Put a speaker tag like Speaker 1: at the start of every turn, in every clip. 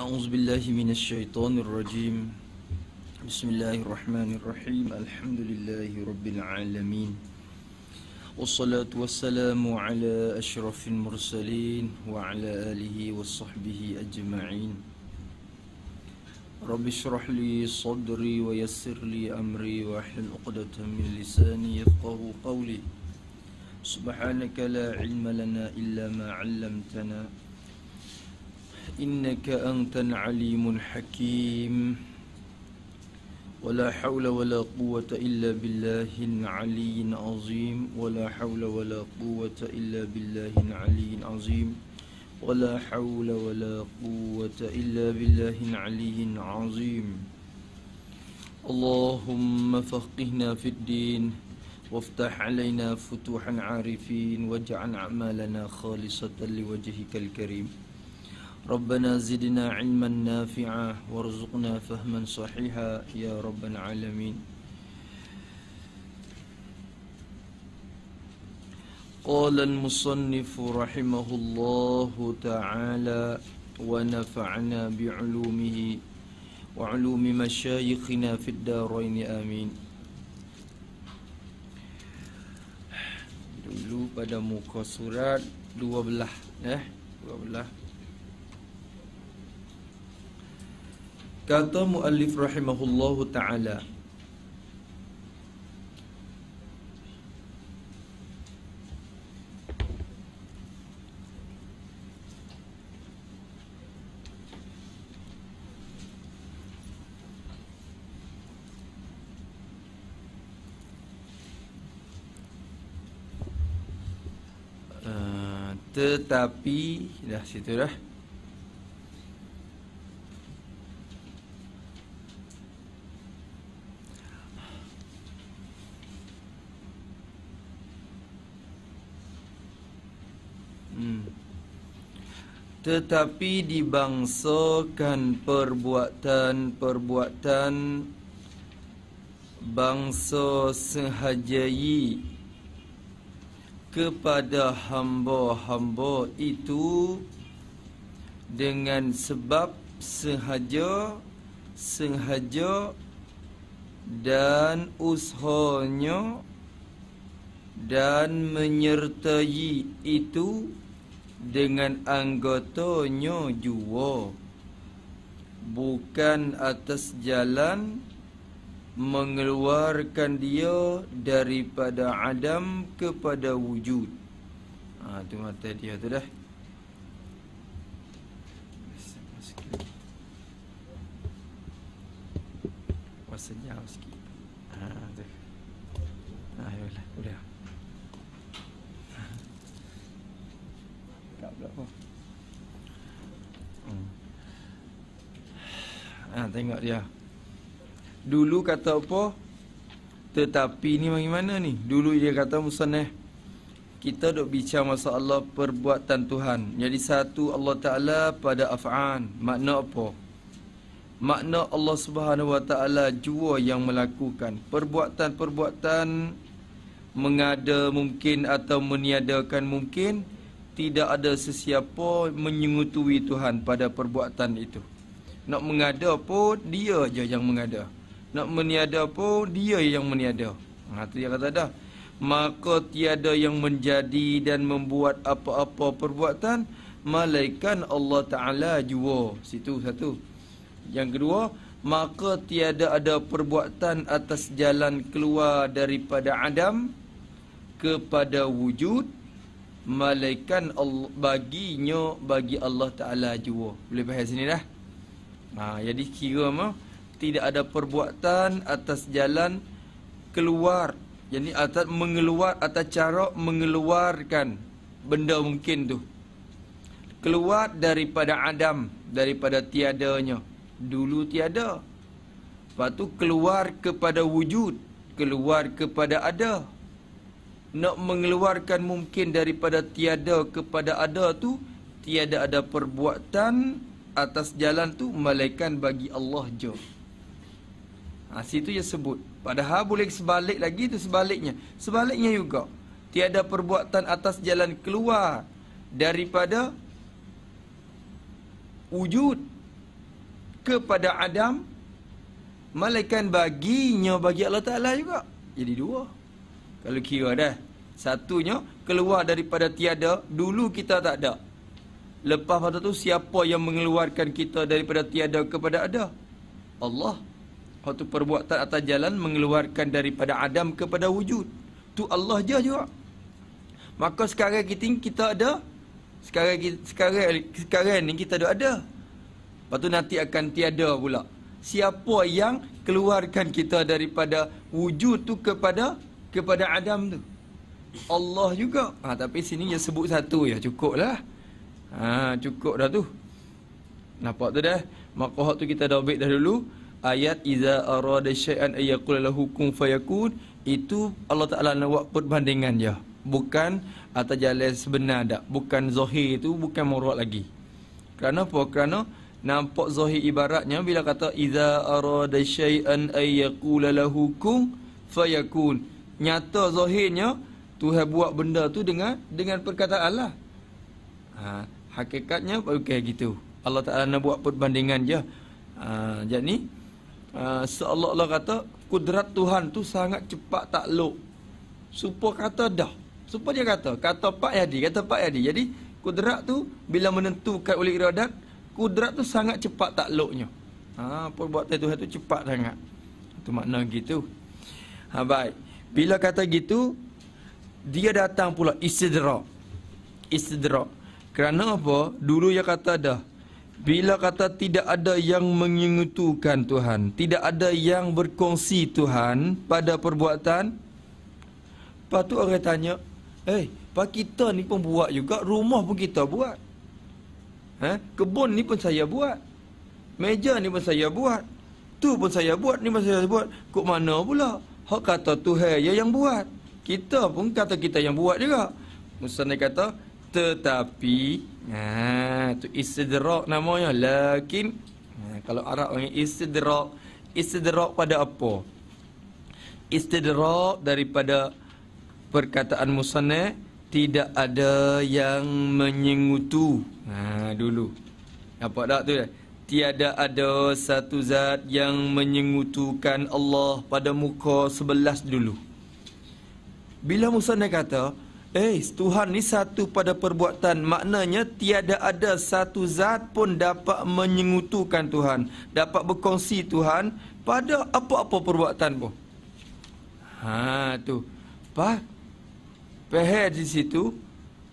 Speaker 1: أعوذ بالله من الشيطان الرجيم. بسم الله الرحمن الرحيم. الحمد لله رب العالمين. والصلاة والسلام على أشرف المرسلين وعلى آله وصحبه أجمعين. رب اشرح لي صدري ويسر لي أمري واحلل عقدة من لساني يفقه قولي. سبحانك لا علم لنا إلا ما علمتنا. إنك أنت العليم الحكيم. ولا حول ولا قوة إلا بالله العلي العظيم. ولا حول ولا قوة إلا بالله العلي العظيم. ولا حول ولا قوة إلا بالله العلي العظيم. اللهم فقهنا في الدين وافتح علينا فتوح العارفين واجعل أعمالنا خالصة لوجهك الكريم. ربنا زدنا علما نافعا وارزقنا فهما صحيحا يا رب العالمين. قال المصنف رحمه الله تعالى ونفعنا بعلومه وعلوم مشايخنا في الدارين. آمين. Dulu pada muka surat 12 eh? 12 Kata muallif rahimahullahu taala Uh, tetapi dah situ dah Hmm. Tetapi dibangsakan perbuatan-perbuatan bangsa sehajai kepada hamba-hamba itu dengan sebab sengaja sengaja dan usahanya dan menyertai itu dengan anggotanya jua bukan atas jalan mengeluarkan dia daripada adam kepada wujud. Ha tu mata dia tu dah. Wasanya sikit. Ha tu. Ha ayolah, boleh. Tak berapa. Hmm. Ha tengok dia. Dulu kata apa? Tetapi ni bagaimana ni? Dulu dia kata musannah kita dok bicara masalah perbuatan Tuhan. Jadi satu Allah Taala pada af'an. Makna apa? Makna Allah Subhanahu Wa Taala jua yang melakukan perbuatan-perbuatan mengada mungkin atau meniadakan mungkin tidak ada sesiapa menyengutui Tuhan pada perbuatan itu. Nak mengada pun dia aja yang mengada. Nak meniada pun dia yang meniada. Ha tu dia kata dah maka tiada yang menjadi dan membuat apa-apa perbuatan malaikat Allah Taala jua. Situ satu. Yang kedua, maka tiada ada perbuatan atas jalan keluar daripada Adam kepada wujud malaikat Allah baginya bagi Allah Taala jua. Boleh faham sini dah? Ha, jadi kira mah tidak ada perbuatan atas jalan keluar jadi atas mengeluar atas cara mengeluarkan benda mungkin tu. Keluar daripada Adam, daripada tiadanya. Dulu tiada. Lepas tu keluar kepada wujud, keluar kepada ada. Nak mengeluarkan mungkin daripada tiada kepada ada tu, tiada ada perbuatan atas jalan tu malaikat bagi Allah je. Ha, situ dia sebut. Padahal boleh sebalik lagi tu sebaliknya. Sebaliknya juga. Tiada perbuatan atas jalan keluar daripada wujud. kepada Adam malaikat baginya bagi Allah Taala juga. Jadi dua. Kalau kira dah. Satunya keluar daripada tiada, dulu kita tak ada. Lepas pada tu siapa yang mengeluarkan kita daripada tiada kepada ada? Allah. Waktu perbuatan atas jalan mengeluarkan daripada Adam kepada wujud. Tu Allah je juga. Maka sekarang kita kita ada sekarang sekarang sekarang ni kita ada. Lepas tu nanti akan tiada pula. Siapa yang keluarkan kita daripada wujud tu kepada kepada Adam tu? Allah juga. Ha, tapi sini dia sebut satu ya, cukup lah. Ha, cukup dah tu. Nampak tu dah? Maka tu kita dah ambil dah dulu. Ayat iza arada syai'an ay yaqul lahu kun fayakun itu Allah Taala nak buat perbandingan je bukan atas jalan sebenar dak. Bukan zahir itu bukan murad lagi. Kerana apa? Kerana nampak zahir ibaratnya bila kata iza arada syai'an ay yaqul lahu kun fayakun. Nyata zahirnya Tuhan buat benda tu dengan dengan perkataan Allah. Ha, hakikatnya bukan gitu Allah Taala nak buat perbandingan je ha, jadi uh, seolah-olah kata kudrat Tuhan tu sangat cepat takluk. Supa kata dah. Supa dia kata, kata Pak Yadi, kata Pak Yadi. Jadi kudrat tu bila menentukan oleh iradat, kudrat tu sangat cepat takluknya. Ha, perbuatan Tuhan tu cepat sangat. Itu makna gitu. Ha, baik. Bila kata gitu, dia datang pula istidrak. Istidrak. Kerana apa? Dulu dia kata dah. Bila kata tidak ada yang menyentuhkan Tuhan, tidak ada yang berkongsi Tuhan pada perbuatan, lepas tu orang tanya, eh, hey, kita ni pun buat juga, rumah pun kita buat. Ha? Kebun ni pun saya buat. Meja ni pun saya buat. Tu pun saya buat, ni pun saya buat. Kok mana pula? Hak kata Tuhan ya yang buat. Kita pun kata kita yang buat juga. Musa ni kata, tetapi Ha, tu istidrak namanya. Lakin, ha, kalau Arab panggil istidrak. Istidrak pada apa? Istidrak daripada perkataan Musanna tidak ada yang menyengutu. Ha, dulu. Apa tak tu? Tiada ada satu zat yang menyengutukan Allah pada muka sebelas dulu. Bila Musanna kata, Eh, Tuhan ni satu pada perbuatan. Maknanya tiada ada satu zat pun dapat menyengutukan Tuhan. Dapat berkongsi Tuhan pada apa-apa perbuatan pun. Ha, tu. Pak, Peher di situ,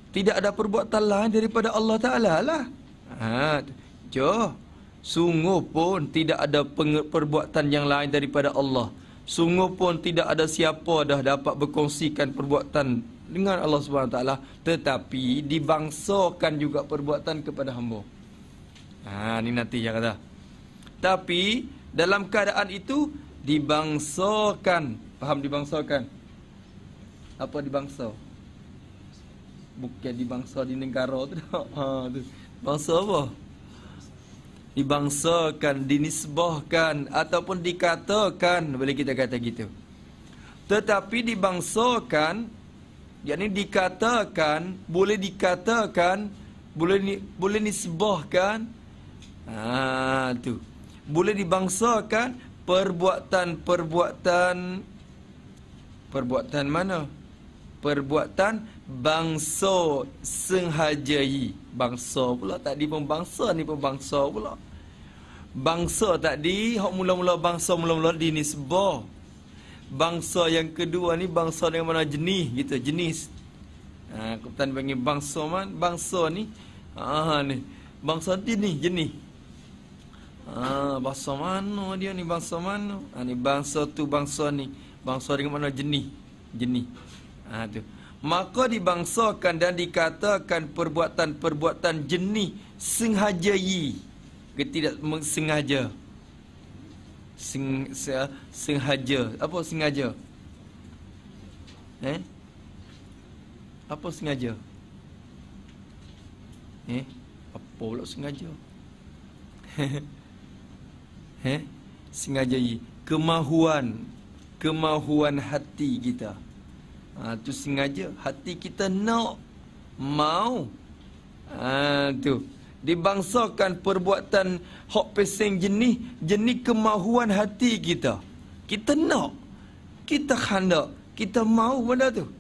Speaker 1: tidak ada perbuatan lain daripada Allah Ta'ala lah. Ha, tu. Jo, sungguh pun tidak ada perbuatan yang lain daripada Allah. Sungguh pun tidak ada siapa dah dapat berkongsikan perbuatan dengan Allah Subhanahu taala tetapi dibangsakan juga perbuatan kepada hamba. Ha ni nanti yang kata. Tapi dalam keadaan itu dibangsakan. Faham dibangsakan? Apa dibangsa? Bukan dibangsa di negara tu Ha tu. Bangsa apa? Dibangsakan, dinisbahkan ataupun dikatakan boleh kita kata gitu. Tetapi dibangsakan yakni dikatakan boleh dikatakan boleh ni, boleh nisbahkan ha tu. Boleh dibangsakan perbuatan-perbuatan perbuatan mana? Perbuatan bangsa senghajai bangsa pula tadi pun bangsa ni pun bangsa pula. Bangsa tadi hok mula-mula bangsa mula-mula dinisbah bangsa yang kedua ni bangsa dengan mana jenis gitu jenis. Ha kapten panggil bangsa man bangsa ni ha ni bangsa jenis jenis ha bangsa mana dia ni bangsa mana ha ni bangsa tu bangsa ni bangsa dengan mana jenis jenis ha tu. Maka dibangsakan dan dikatakan perbuatan-perbuatan jenis senghajai ketidak sengaja sing, sengaja. Apa sengaja? Eh? Apa sengaja? Eh? Apa pula sengaja? eh? Sengaja. Kemahuan. Kemahuan hati kita. Ha, tu sengaja. Hati kita nak. Mau. Ha, tu. Dibangsakan perbuatan hok pesing jenis, jenis kemahuan hati kita. Kita nak. Kita hendak. Kita mau benda tu.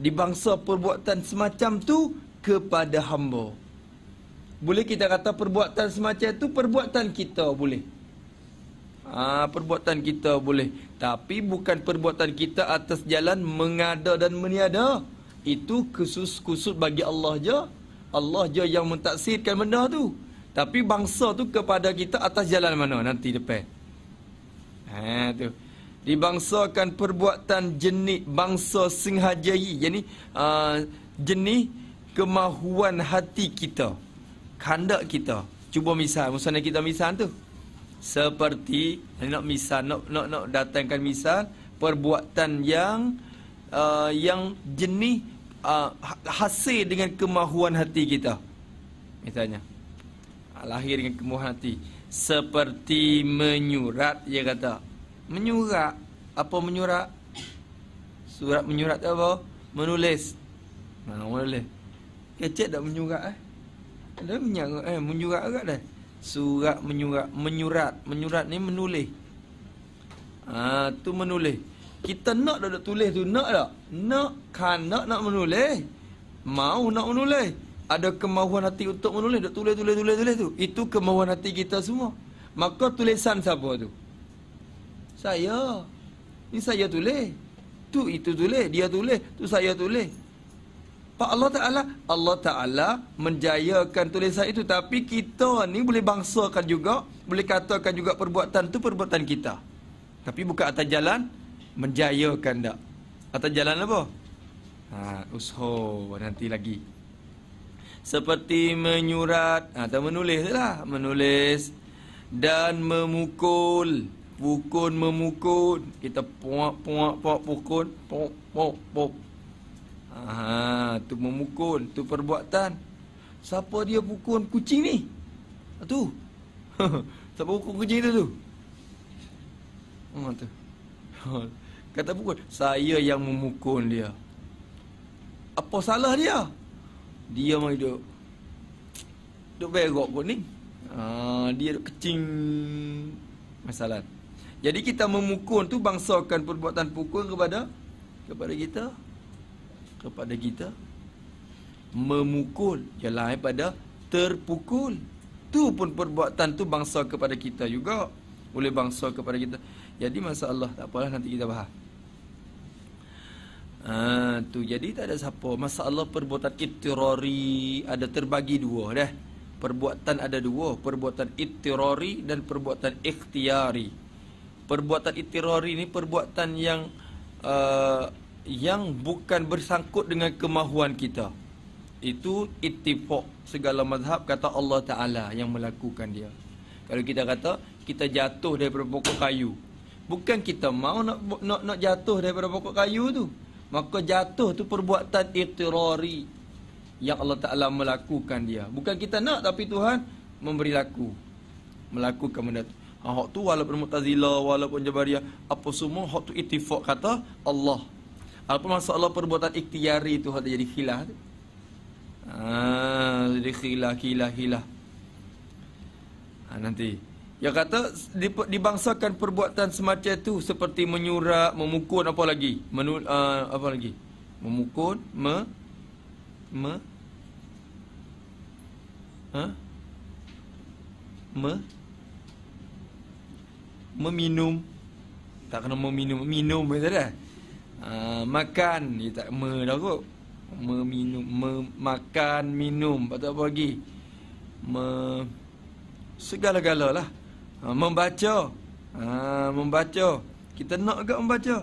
Speaker 1: Dibangsa perbuatan semacam tu kepada hamba. Boleh kita kata perbuatan semacam tu perbuatan kita boleh. Ha, perbuatan kita boleh. Tapi bukan perbuatan kita atas jalan mengada dan meniada. Itu khusus-khusus bagi Allah je. Allah je yang mentaksirkan benda tu. Tapi bangsa tu kepada kita atas jalan mana nanti depan. Ha tu. Dibangsakan perbuatan jenis bangsa senghajai. Jadi uh, jenis kemahuan hati kita. Kandak kita. Cuba misal, musuh kita misal tu. Seperti nak misal, nak nak nak datangkan misal perbuatan yang uh, yang jenis uh, hasil dengan kemahuan hati kita. Misalnya, uh, lahir dengan kemahuan hati. Seperti menyurat, dia kata. Menyurat. Apa menyurat? Surat menyurat apa? Menulis. Mana menulis? Kecek tak menyurat eh? Ada menyurat eh? Menyurat agak dah. Surat menyurat. Menyurat. Menyurat ni menulis. Ah, ha, tu menulis. Kita nak dah tulis tu, nak tak? Nak kan nak nak menulis. Mau nak menulis. Ada kemahuan hati untuk menulis, dak tulis tulis tulis tulis tu. Itu kemahuan hati kita semua. Maka tulisan siapa tu? Saya. Ni saya tulis. Tu itu tulis, dia tulis, tu saya tulis. Pak Allah Taala, Allah Taala menjayakan tulisan itu tapi kita ni boleh bangsakan juga, boleh katakan juga perbuatan tu perbuatan kita. Tapi bukan atas jalan menjayakan tak? Atau jalan apa? Ha, usho nanti lagi. Seperti menyurat ha, atau menulis lah, menulis dan memukul, pukul memukul, kita puak puak puak pukul, puak puak puak. Ha, tu memukul, tu perbuatan. Siapa dia pukul kucing ni? Ha, tu. Siapa pukul kucing tu tu? Ha, tu. Kata pukul, saya yang memukul dia. Apa salah dia? Dia mau hidup. Duk berok pun ni. Ha, dia duk kecing. Masalah. Jadi kita memukul tu bangsakan perbuatan pukul kepada kepada kita. Kepada kita. Memukul. Ialah pada terpukul. Tu pun perbuatan tu bangsa kepada kita juga. Boleh bangsa kepada kita. Jadi masalah tak apalah nanti kita bahas. Ha, tu. Jadi tak ada siapa. Masalah perbuatan ittirari ada terbagi dua dah. Perbuatan ada dua. Perbuatan ittirari dan perbuatan ikhtiari perbuatan ittirari ni perbuatan yang uh, yang bukan bersangkut dengan kemahuan kita. Itu ittifaq segala mazhab kata Allah taala yang melakukan dia. Kalau kita kata kita jatuh daripada pokok kayu. Bukan kita mau nak nak nak jatuh daripada pokok kayu tu Maka jatuh tu perbuatan itirari Yang Allah Ta'ala melakukan dia. Bukan kita nak tapi Tuhan memberi laku. Melakukan benda tu. Ha, Hak tu walaupun mutazila Walaupun jabariyah Apa semua Hak tu itifak kata Allah. Apa masalah perbuatan ikhtiari tu Hak jadi khilah tu? Ha, Jadi khilah, khilah, khilah ha, Nanti yang kata dibangsakan perbuatan semacam itu seperti menyurak, memukul apa lagi? Menul, uh, apa lagi? Memukul, me me ha? me meminum tak kena meminum minum betul dah uh, makan dia tak me dah kot meminum me, makan minum atau apa lagi me segala-gala lah ha, membaca. Ha, membaca. Kita nak ke membaca?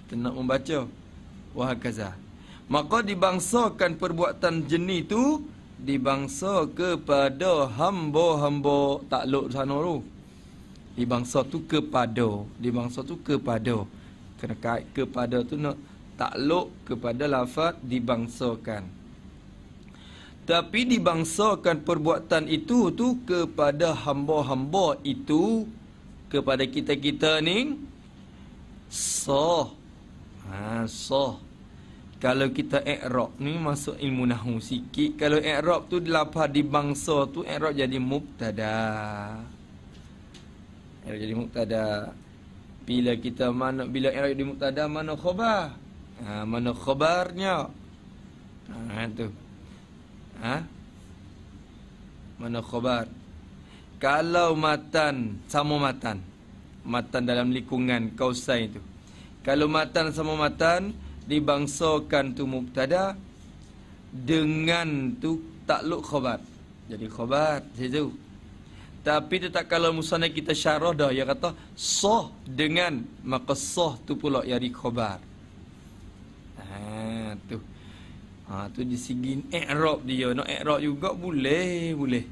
Speaker 1: Kita nak membaca. Wah kaza maka dibangsakan perbuatan jenis tu dibangsa kepada hamba-hamba takluk sana tu. Dibangsa tu kepada dibangsa tu kepada. Kena kait kepada tu nak takluk kepada lafaz dibangsakan tapi dibangsakan perbuatan itu tu kepada hamba-hamba itu kepada kita-kita ni sah. Ha, sah. Kalau kita i'rab ni masuk ilmu nahwu sikit. Kalau i'rab tu lafaz di bangsa tu i'rab jadi mubtada. I'rab jadi mubtada. Bila kita mana bila i'rab jadi mubtada mana khabar? Ha, mana khabarnya? Ha tu. Ha? Mana khabar? Kalau matan sama matan. Matan dalam lingkungan kausai itu. Kalau matan sama matan, dibangsakan tu mubtada dengan tu takluk khabar. Jadi khabar situ. Tapi tetap kalau musannaf kita syarah dah dia kata sah dengan maka sah tu pula jadi khabar. Ha tu. Ha tu di segi i'rab dia nak i'rab juga boleh boleh.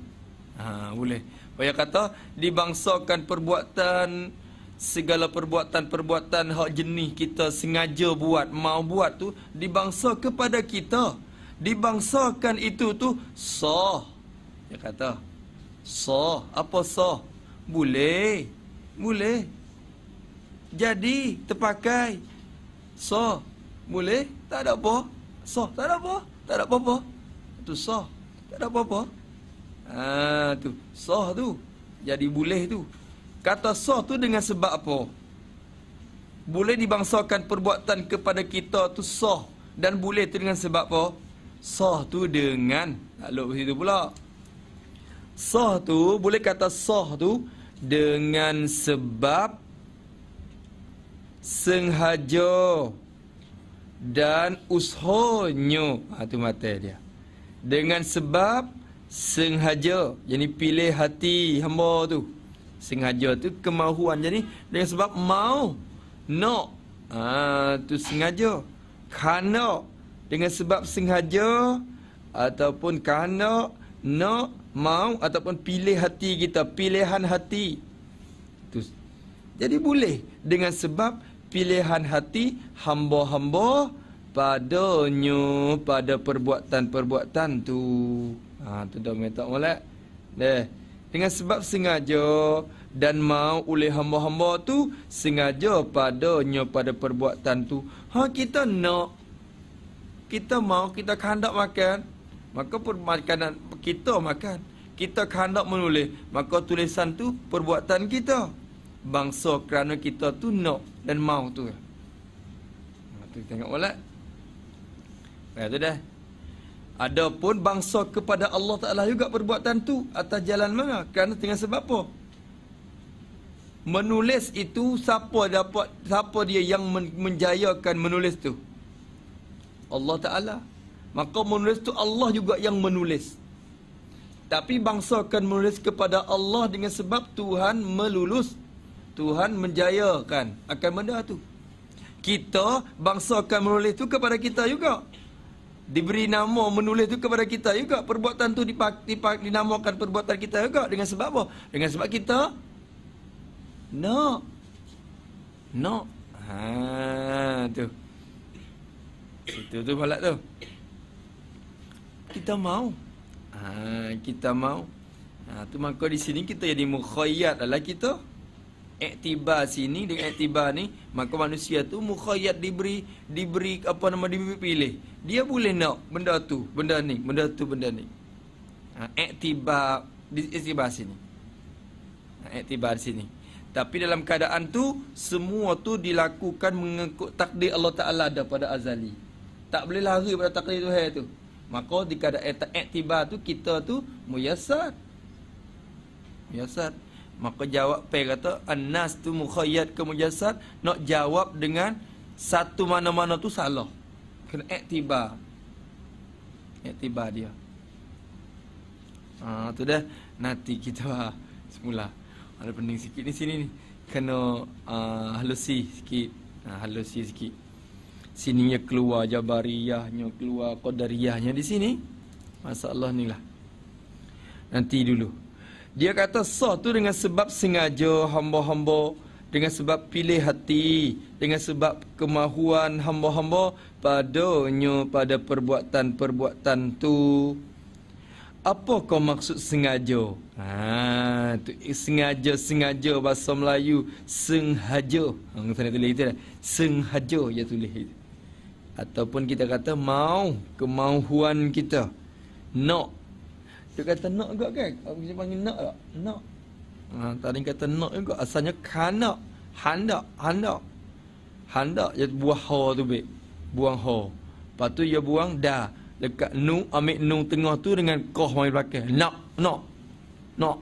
Speaker 1: Ha boleh. Dia kata dibangsakan perbuatan segala perbuatan-perbuatan hak jenis kita sengaja buat, mau buat tu dibangsa kepada kita. Dibangsakan itu tu sah. Dia kata, sah. Apa sah? Boleh. Boleh. Jadi, terpakai. Sah. Boleh. Tak ada apa. Sah. Tak ada apa. Tak ada apa-apa. Itu sah. Tak ada apa-apa. Ha, tu. Sah tu. Jadi boleh tu. Kata sah tu dengan sebab apa? Boleh dibangsakan perbuatan kepada kita tu sah. Dan boleh tu dengan sebab apa? Sah tu dengan... Lalu situ pula. Sah tu, boleh kata sah tu dengan sebab sengaja dan usahanya. Ha, tu mata dia. Dengan sebab sengaja. Jadi pilih hati hamba tu sengaja tu kemahuan jadi dengan sebab mau nak ha, tu sengaja kerana dengan sebab sengaja ataupun kerana nak mau ataupun pilih hati kita pilihan hati tu jadi boleh dengan sebab pilihan hati hamba-hamba padanya pada perbuatan-perbuatan tu. Ha tu dah minta molek. Deh dengan sebab sengaja dan mau oleh hamba-hamba tu sengaja padanya pada perbuatan tu. Ha kita nak kita mau kita kehendak makan. Maka makanan kita makan. Kita kehendak menulis maka tulisan tu perbuatan kita bangsa kerana kita tu nak dan mau tu. Tu tengok molek ya tu dah. Adapun bangsa kepada Allah Taala juga perbuatan tu atas jalan mana? Kerana dengan sebab apa? menulis itu siapa dapat siapa dia yang menjayakan menulis tu? Allah Taala. Maka menulis tu Allah juga yang menulis. Tapi bangsa akan menulis kepada Allah dengan sebab Tuhan melulus Tuhan menjayakan akan benda tu kita bangsa akan menulis tu kepada kita juga diberi nama menulis tu kepada kita juga perbuatan tu dipak, dipak, dinamakan perbuatan kita juga dengan sebab apa dengan sebab kita No. No. Ha tu. Itu tu balak tu. Kita mau. Ha kita mau. Ha tu maka di sini kita jadi mukhayyat adalah kita iktibar sini dengan iktibar ni maka manusia tu mukhayyat diberi diberi apa nama diberi pilih dia boleh nak benda tu benda ni benda tu benda ni ha iktibar di iktibar sini ha, iktibar sini tapi dalam keadaan tu semua tu dilakukan mengikut takdir Allah Taala daripada azali. Tak boleh lari pada takdir Tuhan tu. Maka di keadaan iktibar tu kita tu muyassar. Muyassar. Maka jawab pe kata annas tu mukhayyad ke mujassad? Nak jawab dengan satu mana-mana tu salah. Kena iktibar. Iktibar dia. Ah tu dah. Nanti kita semula. Ada pening sikit ni sini ni. Kena uh, halusi sikit. Uh, halusi sikit. Sininya keluar jabariyahnya keluar qadariyahnya di sini. Masalah ni lah. Nanti dulu dia kata sah tu dengan sebab sengaja hamba-hamba dengan sebab pilih hati dengan sebab kemahuan hamba-hamba padanya pada perbuatan-perbuatan tu apa kau maksud sengaja? Ha, tu sengaja sengaja bahasa Melayu sengaja. Hang sana tulis itu dah. Sengaja ya tulis itu. Ataupun kita kata mau kemahuan kita. Nak. Dia kata nak juga kan? Kita panggil nak tak? Nak. Ha, tadi kata nak juga. Asalnya kanak. Handak. Handak. Handak. Dia buah ho tu baik. Buang ho. Lepas tu dia buang dah. Dekat nu. Ambil nu tengah tu dengan koh main belakang. Nak. Nak. Nak.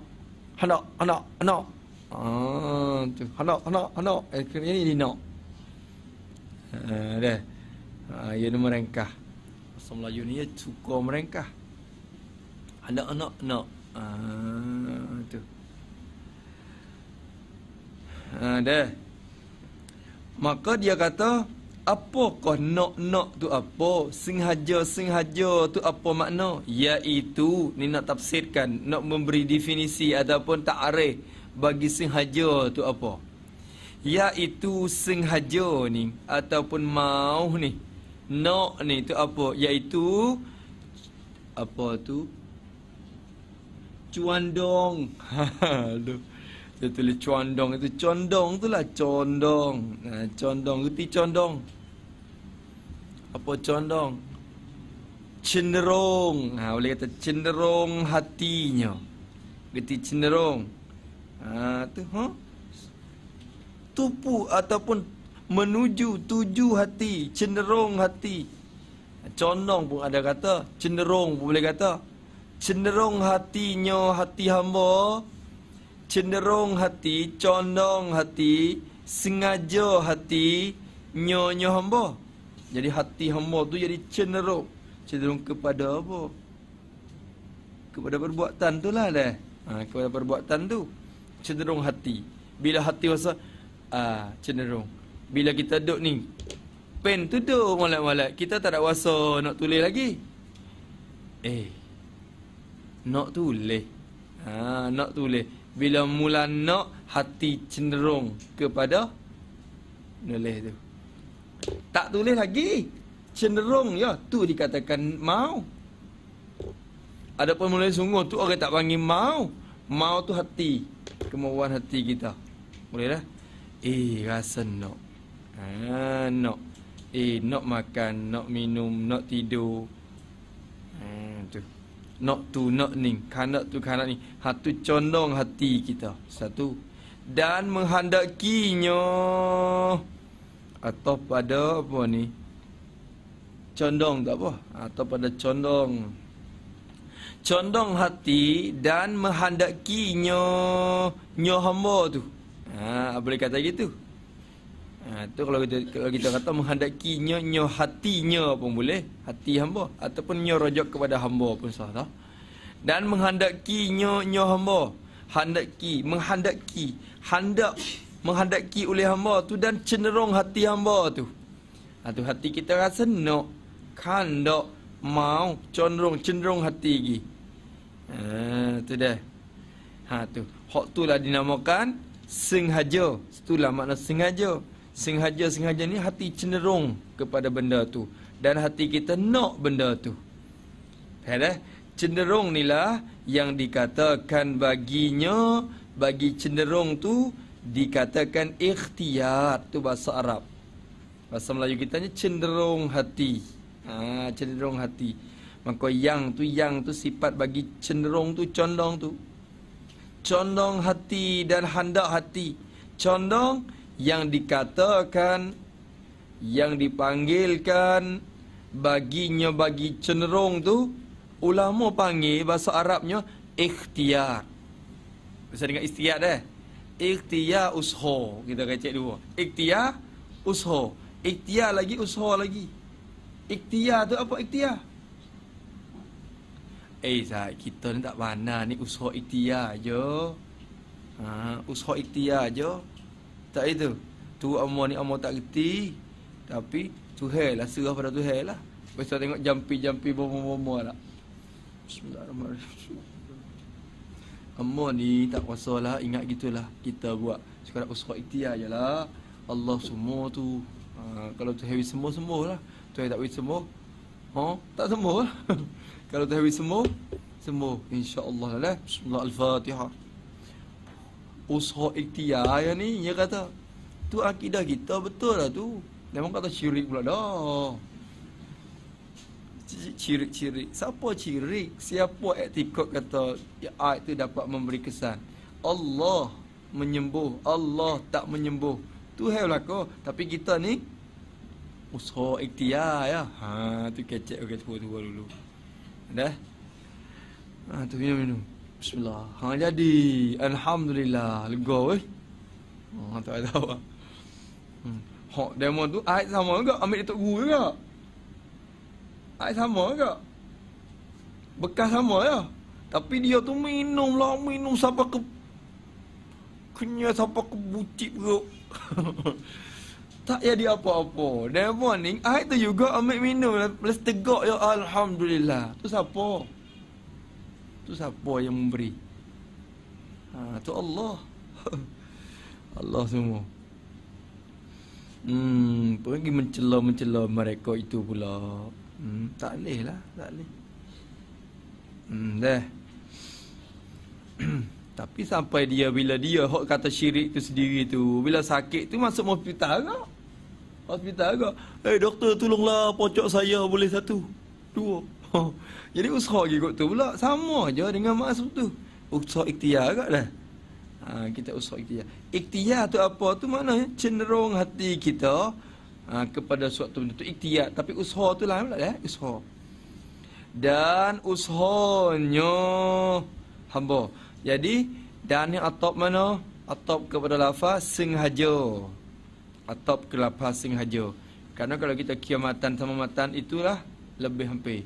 Speaker 1: Handak. Handak. Handak. Ah, tu. Handak. Handak. Handak. Eh, ini nak. Ha, dah. Ha, ia nama merengkah. Bahasa Melayu ni ia suka merengkah. Anak-anak nak. Ha, tu. Ha, dah. Maka dia kata, apakah nak-nak tu apa? Sengaja-sengaja tu apa makna? Iaitu, ni nak tafsirkan, nak memberi definisi ataupun ta'arif bagi sengaja tu apa? Iaitu sengaja ni ataupun mau ni Nak ni tu apa? Iaitu Apa tu? Cuandong Aduh Dia tulis cuandong itu Condong tu lah condong ha, Condong Reti condong Apa condong? Cenderung ha, Boleh kata cenderung hatinya Reti cenderung ha, tu, ha? Tupu ataupun menuju tuju hati, cenderung hati. Condong pun ada kata, cenderung pun boleh kata. Cenderung hatinya hati hamba, cenderung hati, condong hati, sengaja hati, nyonya hamba. Jadi hati hamba tu jadi cenderung. Cenderung kepada apa? Kepada perbuatan tu lah dah. Ha, kepada perbuatan tu. Cenderung hati. Bila hati rasa, ah, cenderung bila kita duduk ni pen tu duduk malat-malat kita tak ada kuasa nak tulis lagi eh nak tulis ha nak tulis bila mula nak hati cenderung kepada nulis tu. Tak tulis lagi. Cenderung ya tu dikatakan mau. Adapun mulai sungguh tu orang tak panggil mau. Mau tu hati. Kemauan hati kita. Boleh dah? Eh rasa nak Ha, nak. Eh, nak makan, nak minum, nak tidur. Ha, tu. Nak tu, nak ni. Kanak tu, kanak ni. Ha, tu condong hati kita. Satu. Dan menghandakinya. Atau pada apa ni? Condong tak apa? Atau pada condong. Condong hati dan menghandakinya. Nyo hamba tu. Ha, boleh kata gitu. Ha, tu kalau kita kalau kita kata menghendaki nyo hatinya pun boleh, hati hamba ataupun nyo rojak kepada hamba pun sah tak? Dan menghendaki nyo nyo hamba, hendaki, menghendaki, hendak menghendaki oleh hamba tu dan cenderung hati hamba tu. Ha, tu hati kita rasa nak, kandak, mau, cenderung, cenderung hati lagi. Ha, tu dah. Ha, tu. Hak tu lah dinamakan sengaja. Itulah makna sengaja sengaja-sengaja ni hati cenderung kepada benda tu dan hati kita nak benda tu. Faham eh? Cenderung ni lah yang dikatakan baginya bagi cenderung tu dikatakan ikhtiar tu bahasa Arab. Bahasa Melayu kita ni cenderung hati. Ha, cenderung hati. Maka yang tu yang tu sifat bagi cenderung tu condong tu. Condong hati dan hendak hati. Condong yang dikatakan yang dipanggilkan baginya bagi cenderung tu ulama panggil bahasa Arabnya ikhtiar. Bisa dengan ikhtiar dah. Ikhtiar usho kita kata dua. Ikhtiar usho. Ikhtiar lagi usho lagi. Ikhtiar tu apa ikhtiar? Eh, saya kita ni tak mana ni usaha ikhtiar je. Ha, usaha ikhtiar je. Tak itu. Tu amor ni amor tak reti. Tapi Tuhel lah serah pada Tuhel lah. Pasal tengok jampi-jampi bomo-bomo lah. Bismillahirrahmanirrahim. Amor ni tak kuasa lah. Ingat gitulah. Kita buat. Sekarang usaha ikhtiar je lah. Allah semua tu. Ha, kalau Tuhel semua, semua lah. Tuhel tak semua. Ha? Tak semua lah. kalau Tuhel semua, semua. InsyaAllah lah. Bismillahirrahmanirrahim usaha ikhtiar yang ni dia kata tu akidah kita betul lah tu memang kata syirik pula dah cirik-cirik. Siapa cirik? Siapa etikot kata ya, ayat itu dapat memberi kesan? Allah menyembuh, Allah tak menyembuh. Tu hai belaka. Tapi kita ni usaha ikhtiar ya. Ha tu kecek okey tu tu dulu. Dah. Ha tu minum minum. Bismillah. Ha jadi alhamdulillah lega weh. Ha tak tahu. Hmm. Hak demo tu ayat sama juga ambil datuk guru juga. Ayat sama juga. Bekas sama ya. Tapi dia tu minum lah, minum sampai ke kenyal sampai ke bucik perut. tak jadi apa-apa. Demo ni ayat tu juga ambil minum lepas tegak ya alhamdulillah. Tu siapa? Tu siapa yang memberi? Ha, tu Allah. Allah semua. Hmm, pergi mencela-mencela mereka itu pula. Hmm, tak leh lah, tak leh. Hmm, dah. Tapi sampai dia bila dia hok kata syirik tu sendiri tu, bila sakit tu masuk hospital ke? Hospital ke? Eh hey, doktor tolonglah pocok saya boleh satu. Dua. Jadi usaha lagi kot tu pula sama je dengan masuk tu. Usaha ikhtiar agak dah. Ha, kita usaha ikhtiar. Ikhtiar tu apa tu mana cenderung hati kita ha, kepada suatu benda tu ikhtiar. Tapi usaha tu lain pula ya, usaha. Dan usahanya hamba. Jadi dan yang atop mana? Atop kepada lafaz sengaja. Atop ke lafaz sengaja. Kerana kalau kita kiamatan sama matan itulah lebih hampir.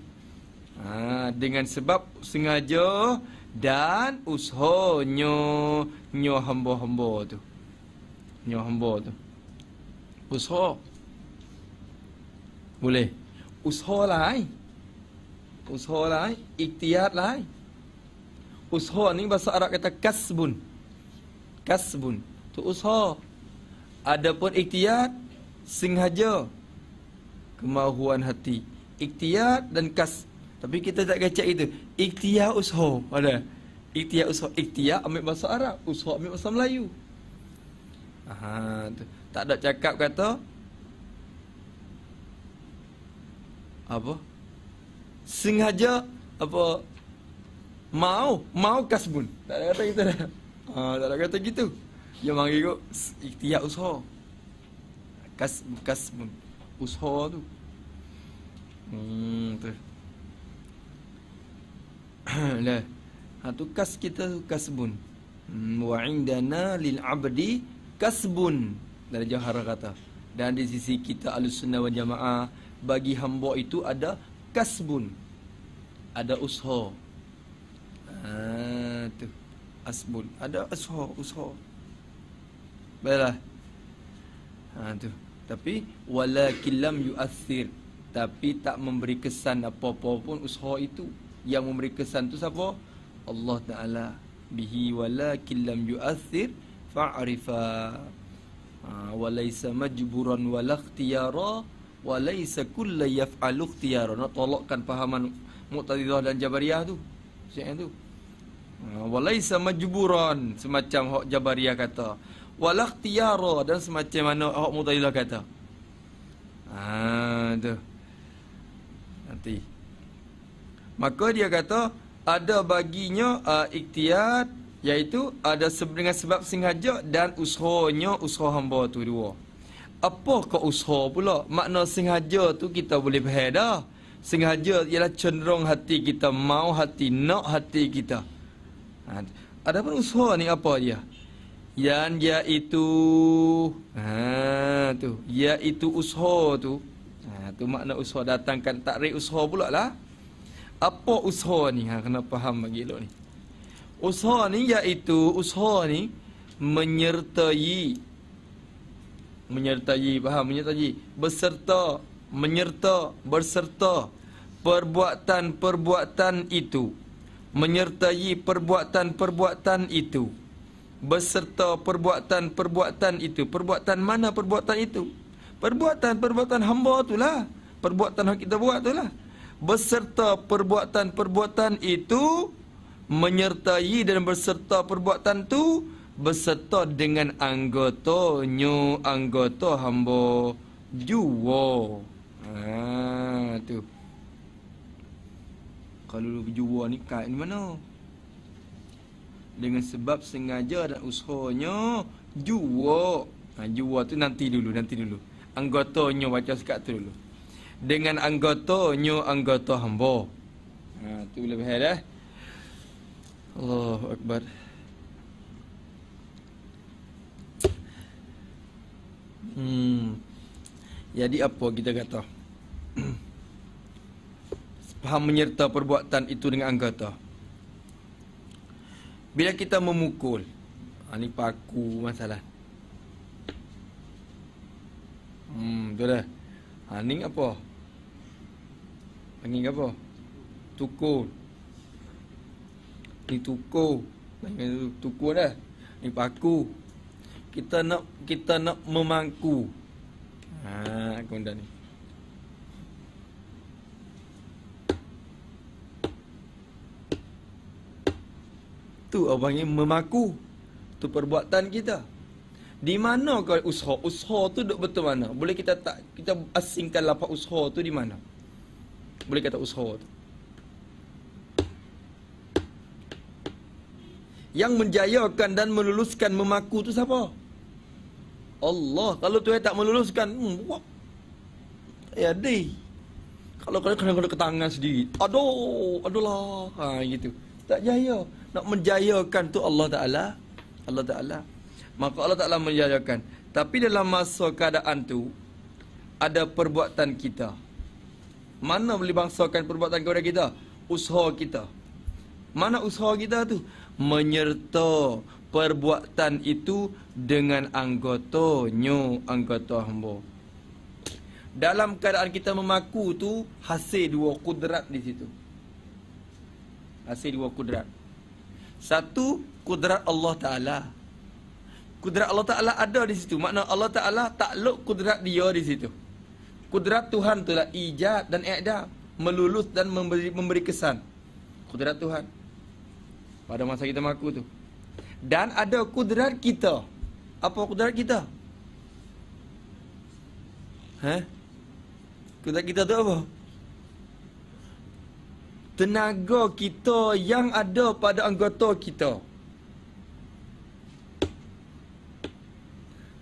Speaker 1: Ha, dengan sebab sengaja dan usahanya nyo hamba-hamba tu. Nyo hamba tu. Usaha. Boleh. Usaha lain. Usaha lain, ikhtiar lain. Usaha ni bahasa Arab kata kasbun. Kasbun. Tu usaha. Adapun ikhtiar sengaja kemahuan hati. Ikhtiar dan kas tapi kita tak kacak itu. Ikhtiar usaha. Ada. Ikhtiar usaha. Ikhtiar ambil bahasa Arab. Usaha ambil bahasa Melayu. Aha, tu. Tak ada cakap kata. Apa? Sengaja. Apa? Mau. Mau kasbun. Tak ada kata kita dah. Ha, tak ada kata gitu. Dia manggil kok. Ikhtiar usaha. Kas, kasbun. Usaha tu. Hmm, tu. lah. Ha tu kas kita kasbun. Hmm, wa indana lil abdi kasbun. Dari Jahara kata. Dan di sisi kita Ahlussunnah wal Jamaah bagi hamba itu ada kasbun. Ada usaha. Ha tu. Asbun. Ada usaha, usaha. Baiklah. Ha tu. Tapi walakin lam yu'athir. Tapi tak memberi kesan apa-apa pun usaha itu yang memberi kesan tu siapa? Allah Taala. Bihi walakin lam yu'athir fa'rifa ha, wa laysa majburan wa la ikhtiyara wa laysa kullu yaf'alu ikhtiyara. Nak tolakkan fahaman Mu'tazilah dan Jabariyah tu? Siapa tu? Ha, wa laysa majburan semacam hak Jabariyah kata. Wa la ikhtiyara dan semacam mana hak Mu'tazilah kata. Ha tu. Nanti Maka dia kata ada baginya uh, ikhtiar iaitu ada dengan sebab sengaja dan usahanya usaha hamba tu dua. Apa ke usaha pula? Makna sengaja tu kita boleh faham dah. Sengaja ialah cenderung hati kita mau hati nak hati kita. Ha, ada pun usaha ni apa dia? Yang dia itu ha tu, iaitu usaha tu. Ha tu makna usaha datangkan takrif usaha pula lah. Apa usaha ni? Ha, kena faham bagi elok ni. Usaha ni iaitu usaha ni menyertai. Menyertai faham? Menyertai. Beserta menyerta berserta perbuatan-perbuatan itu. Menyertai perbuatan-perbuatan itu. Beserta perbuatan-perbuatan itu. Perbuatan mana perbuatan itu? Perbuatan-perbuatan hamba itulah perbuatan yang kita buat itulah beserta perbuatan-perbuatan itu menyertai dan berserta perbuatan itu beserta dengan anggotanya anggota hamba jua ha tu Kalau berjua ni kait ni mana? Dengan sebab sengaja dan usahanya jua. Ha, jua tu nanti dulu, nanti dulu. Anggotanya baca sekat tu dulu. Dengan anggotanya anggota hamba. Ha, tu lebih dah. Allahu Akbar. Hmm. Jadi apa kita kata? Faham menyerta perbuatan itu dengan anggota. Bila kita memukul, ha, ni paku masalah. Hmm, tu dah. Ha, ni apa? Panggil apa? Tukul. Ni tukul. Panggil tukul dah. Ni paku kita nak kita nak memangku. Ha, kemudian ni. Tu orang yang memaku. Tu perbuatan kita. Di mana kau usaha? Usaha tu duk betul mana? Boleh kita tak kita asingkan lapak usaha tu di mana? Boleh kata usaha tu. Yang menjayakan dan meluluskan memaku tu siapa? Allah. Kalau Tuhan tak meluluskan hmm, ya deh. Kalau kau kena kena ketangan sendiri aduh adulah ha gitu. Tak jaya. Nak menjayakan tu Allah Taala. Allah Taala. Maka Allah Taala menjayakan. Tapi dalam masa keadaan tu ada perbuatan kita mana boleh bangsakan perbuatan kepada kita usaha kita mana usaha kita tu menyerta perbuatan itu dengan anggotanya anggota hamba. Dalam keadaan kita memaku tu hasil dua kudrat di situ. Hasil dua kudrat. Satu kudrat Allah Taala. Kudrat Allah Taala ada di situ. Makna Allah Taala takluk kudrat dia di situ. Kudrat Tuhan itulah ijad dan i'dad, melulus dan memberi memberi kesan. Kudrat Tuhan. Pada masa kita maku tu. Dan ada kudrat kita. Apa kudrat kita? Ha? Kudrat kita tu apa? Tenaga kita yang ada pada anggota kita.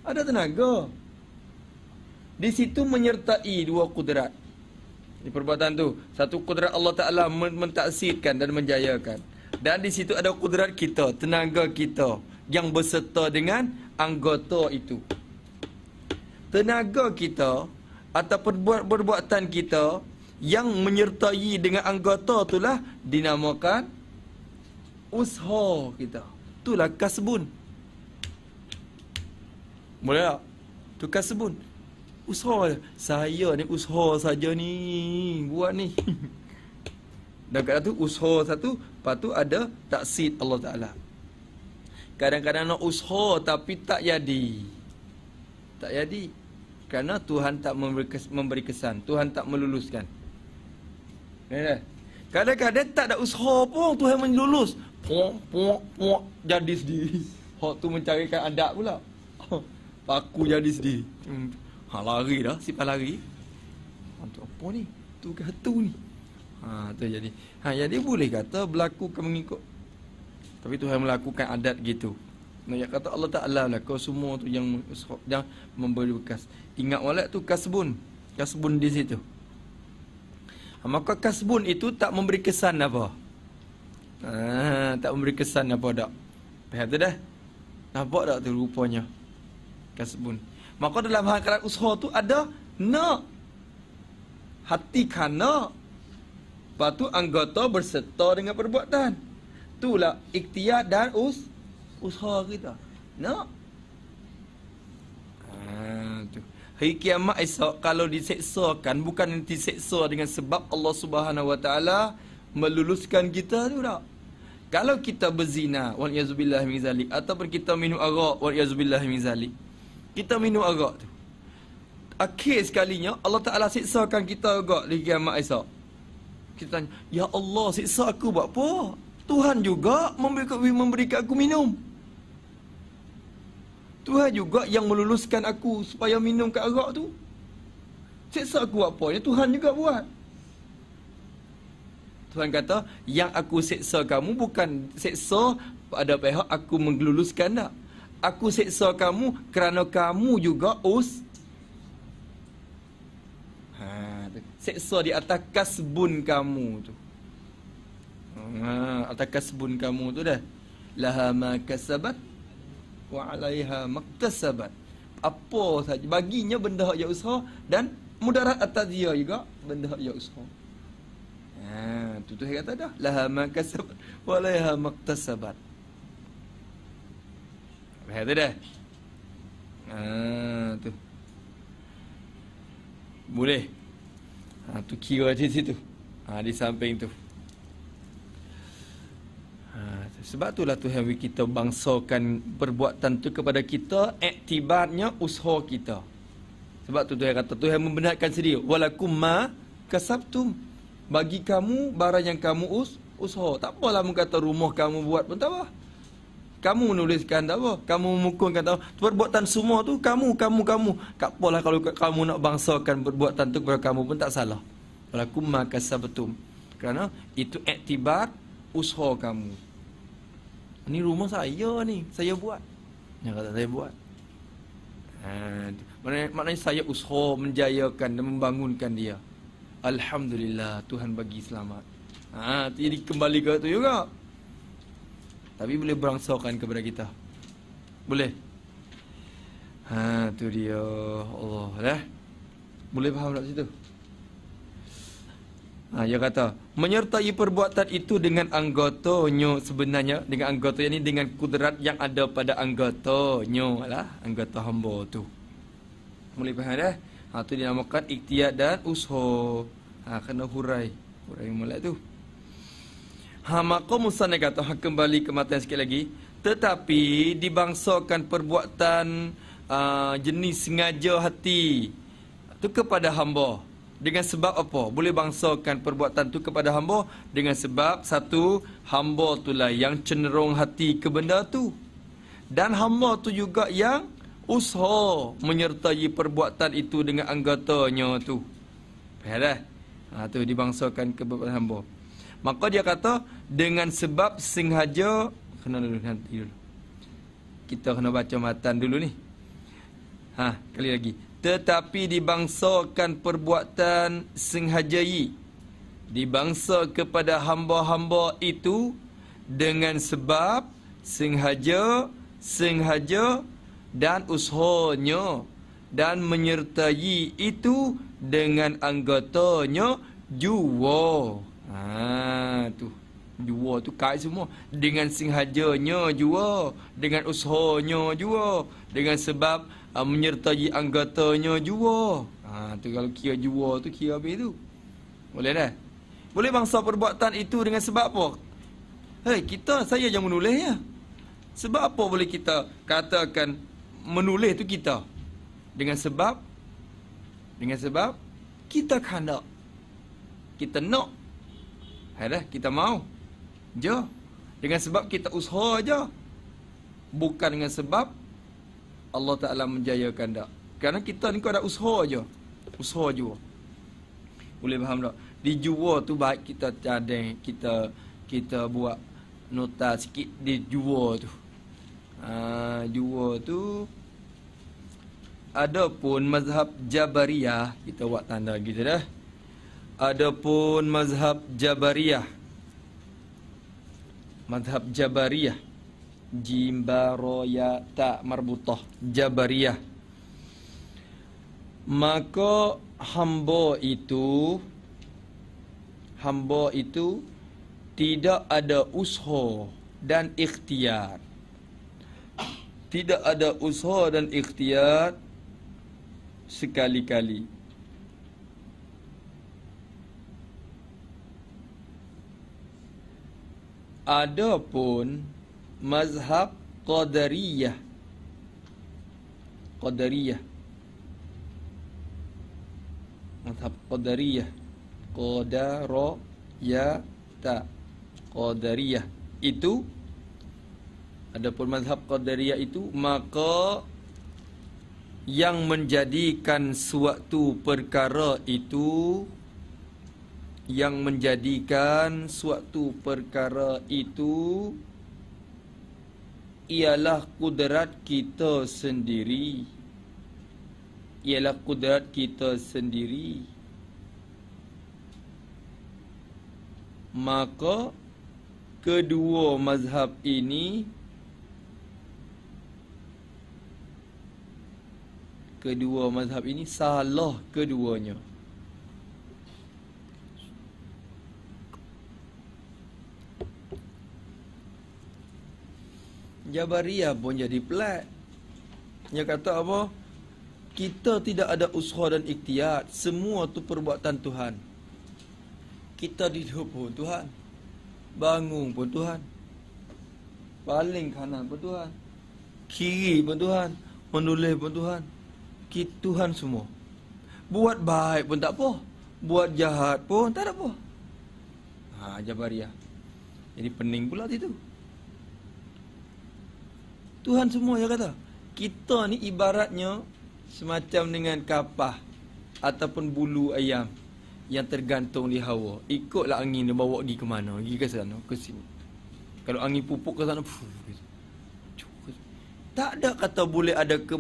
Speaker 1: Ada tenaga. Di situ menyertai dua kudrat. Di perbuatan tu. Satu kudrat Allah Ta'ala mentaksirkan dan menjayakan. Dan di situ ada kudrat kita, tenaga kita yang berserta dengan anggota itu. Tenaga kita atau perbuatan kita yang menyertai dengan anggota itulah dinamakan usaha kita. Itulah kasbun. Boleh tak? Itu kasbun. Usaha. Saya ni usaha saja ni. Buat ni. Dan kat tu usaha satu, lepas tu ada taksid Allah Taala. Kadang-kadang nak usaha tapi tak jadi. Tak jadi. Kerana Tuhan tak memberi kesan, Tuhan tak meluluskan. Ya. Kadang-kadang tak ada usaha pun Tuhan melulus. Pok pok pok jadi sendiri. Hak tu mencarikan adat pula. Paku jadi sendiri. Hmm. Ha lari dah, siapa lari. Untuk apa ni? Tu gatu ni. Ha tu jadi. Ha jadi boleh kata berlaku ke mengikut. Tapi Tuhan melakukan adat gitu. Nak kata Allah Taala lah kau semua tu yang yang memberi bekas. Ingat walak tu kasbun. Kasbun di situ. Ha, maka kasbun itu tak memberi kesan apa. Ha, tak memberi kesan apa dak. Faham tu dah? Nampak tak tu rupanya? Kasbun. Maka dalam hal usaha tu ada nak hati kana Lepas tu anggota berserta dengan perbuatan. Itulah ikhtiar dan us usaha kita. Nak? Ha. Hari kiamat esok kalau diseksakan bukan diseksa dengan sebab Allah Subhanahu Wa Taala meluluskan kita tu tak? Kalau kita berzina wal yazubillah min zalik ataupun kita minum arak wal yazubillah min zalik. Kita minum arak tu. Akhir sekalinya Allah Taala seksakan kita agak di kiamat esok. Kita tanya, Ya Allah, siksa aku buat apa? Tuhan juga memberi, memberikan aku minum. Tuhan juga yang meluluskan aku supaya minum kat arak tu. Siksa aku buat apa? Ya, Tuhan juga buat. Tuhan kata, yang aku seksa kamu bukan seksa pada pihak aku menggeluluskan tak. Aku seksa kamu kerana kamu juga us. Ha, seksa di atas kasbun kamu tu. Ha, atas kasbun kamu tu dah. Laha ma kasabat wa alaiha maktasabat. Apa saja baginya benda hak dia usaha dan mudarat atas dia juga benda hak dia usaha. Ha, tu tu saya kata dah. Laha ma kasab wa laiha maktasabat. Faham tu dah? Ha, tu. Boleh. Ha, tu kira di situ. Ha, di samping tu. Ha, sebab itulah Tuhan kita bangsakan perbuatan tu kepada kita Aktibatnya usaha kita Sebab tu Tuhan kata Tuhan membenarkan sendiri Walakum ma kasabtum bagi kamu barang yang kamu us usaha. Tak apalah kata rumah kamu buat pun tak apa. Kamu menuliskan tak apa. Kamu memukulkan tak apa. Perbuatan semua tu kamu, kamu, kamu. Tak apalah kalau kamu nak bangsakan perbuatan tu kepada kamu pun tak salah. Kalau aku maka sabetum. Kerana itu aktibat usaha kamu. Ini rumah saya ni. Saya buat. Yang kata saya buat. Ha, maknanya, maknanya saya usaha menjayakan dan membangunkan dia. Alhamdulillah Tuhan bagi selamat. Ha, jadi kembali ke tu juga. Tapi boleh berangsakan kepada kita. Boleh. Ha, tu dia Allah dah. Boleh faham tak situ? Ha, dia kata, menyertai perbuatan itu dengan anggotanya sebenarnya dengan anggota ini dengan kudrat yang ada pada anggotanya lah, anggota hamba tu. Boleh faham dah? Ha, tu dinamakan ikhtiar dan usaha. Ha, kena hurai. Hurai mulai tu. Ha, maka Musanna kata, ha, kembali ke matan sikit lagi. Tetapi dibangsakan perbuatan uh, jenis sengaja hati tu kepada hamba. Dengan sebab apa? Boleh bangsakan perbuatan tu kepada hamba dengan sebab satu hamba itulah yang cenderung hati ke benda tu. Dan hamba tu juga yang usaha menyertai perbuatan itu dengan anggotanya tu. Faham dah? Ha, tu dibangsakan ke beberapa hamba. Maka dia kata dengan sebab sengaja kena dulu nanti dulu. Kita kena baca matan dulu ni. Ha, kali lagi. Tetapi dibangsakan perbuatan sengajai dibangsa kepada hamba-hamba itu dengan sebab sengaja sengaja dan usahanya dan menyertai itu dengan anggotanya jua. Ha tu. Jua tu kait semua dengan senghajanya jua, dengan usahanya jua, dengan sebab uh, menyertai anggotanya jua. Ha tu kalau kira jua tu kira apa itu? Boleh dah? Boleh bangsa perbuatan itu dengan sebab apa? Hei, kita saya yang menulisnya. Sebab apa boleh kita katakan menulis tu kita? Dengan sebab dengan sebab kita kena kita nak ada kita mau. Je dengan sebab kita usaha aja bukan dengan sebab Allah Taala menjayakan dak. Kerana kita ni kau ada usaha aja usaha jua. Boleh faham tak? Di jua tu baik kita cadang kita kita buat nota sikit di jua tu. Ha, jua tu Adapun mazhab Jabariyah kita buat tanda gitu dah. Adapun mazhab Jabariyah. Mazhab Jabariyah. Jim baroya ta marbutah Jabariyah. Maka hamba itu hamba itu tidak ada usaha dan ikhtiar. Tidak ada usaha dan ikhtiar sekali-kali. Adapun mazhab Qadariyah. Qadariyah. Mazhab Qadariyah. Qadaro ya ta Qadariyah. Itu Adapun mazhab Qadariyah itu maka yang menjadikan suatu perkara itu yang menjadikan suatu perkara itu ialah kudrat kita sendiri. Ialah kudrat kita sendiri. Maka kedua mazhab ini kedua mazhab ini salah keduanya Jabariyah pun jadi pelat. Dia kata apa? Kita tidak ada usaha dan ikhtiar. Semua tu perbuatan Tuhan. Kita hidup pun Tuhan. Bangun pun Tuhan. Paling kanan pun Tuhan. Kiri pun Tuhan. Menulis pun Tuhan. Kita Tuhan semua. Buat baik pun tak apa. Buat jahat pun tak ada apa. Ha, Jabariyah. Jadi pening pula itu. Tuhan semua yang kata. Kita ni ibaratnya semacam dengan kapah ataupun bulu ayam yang tergantung di hawa. Ikutlah angin dia bawa pergi ke mana? Pergi ke sana, ke sini. Kalau angin pupuk ke sana, tak ada kata boleh ada ke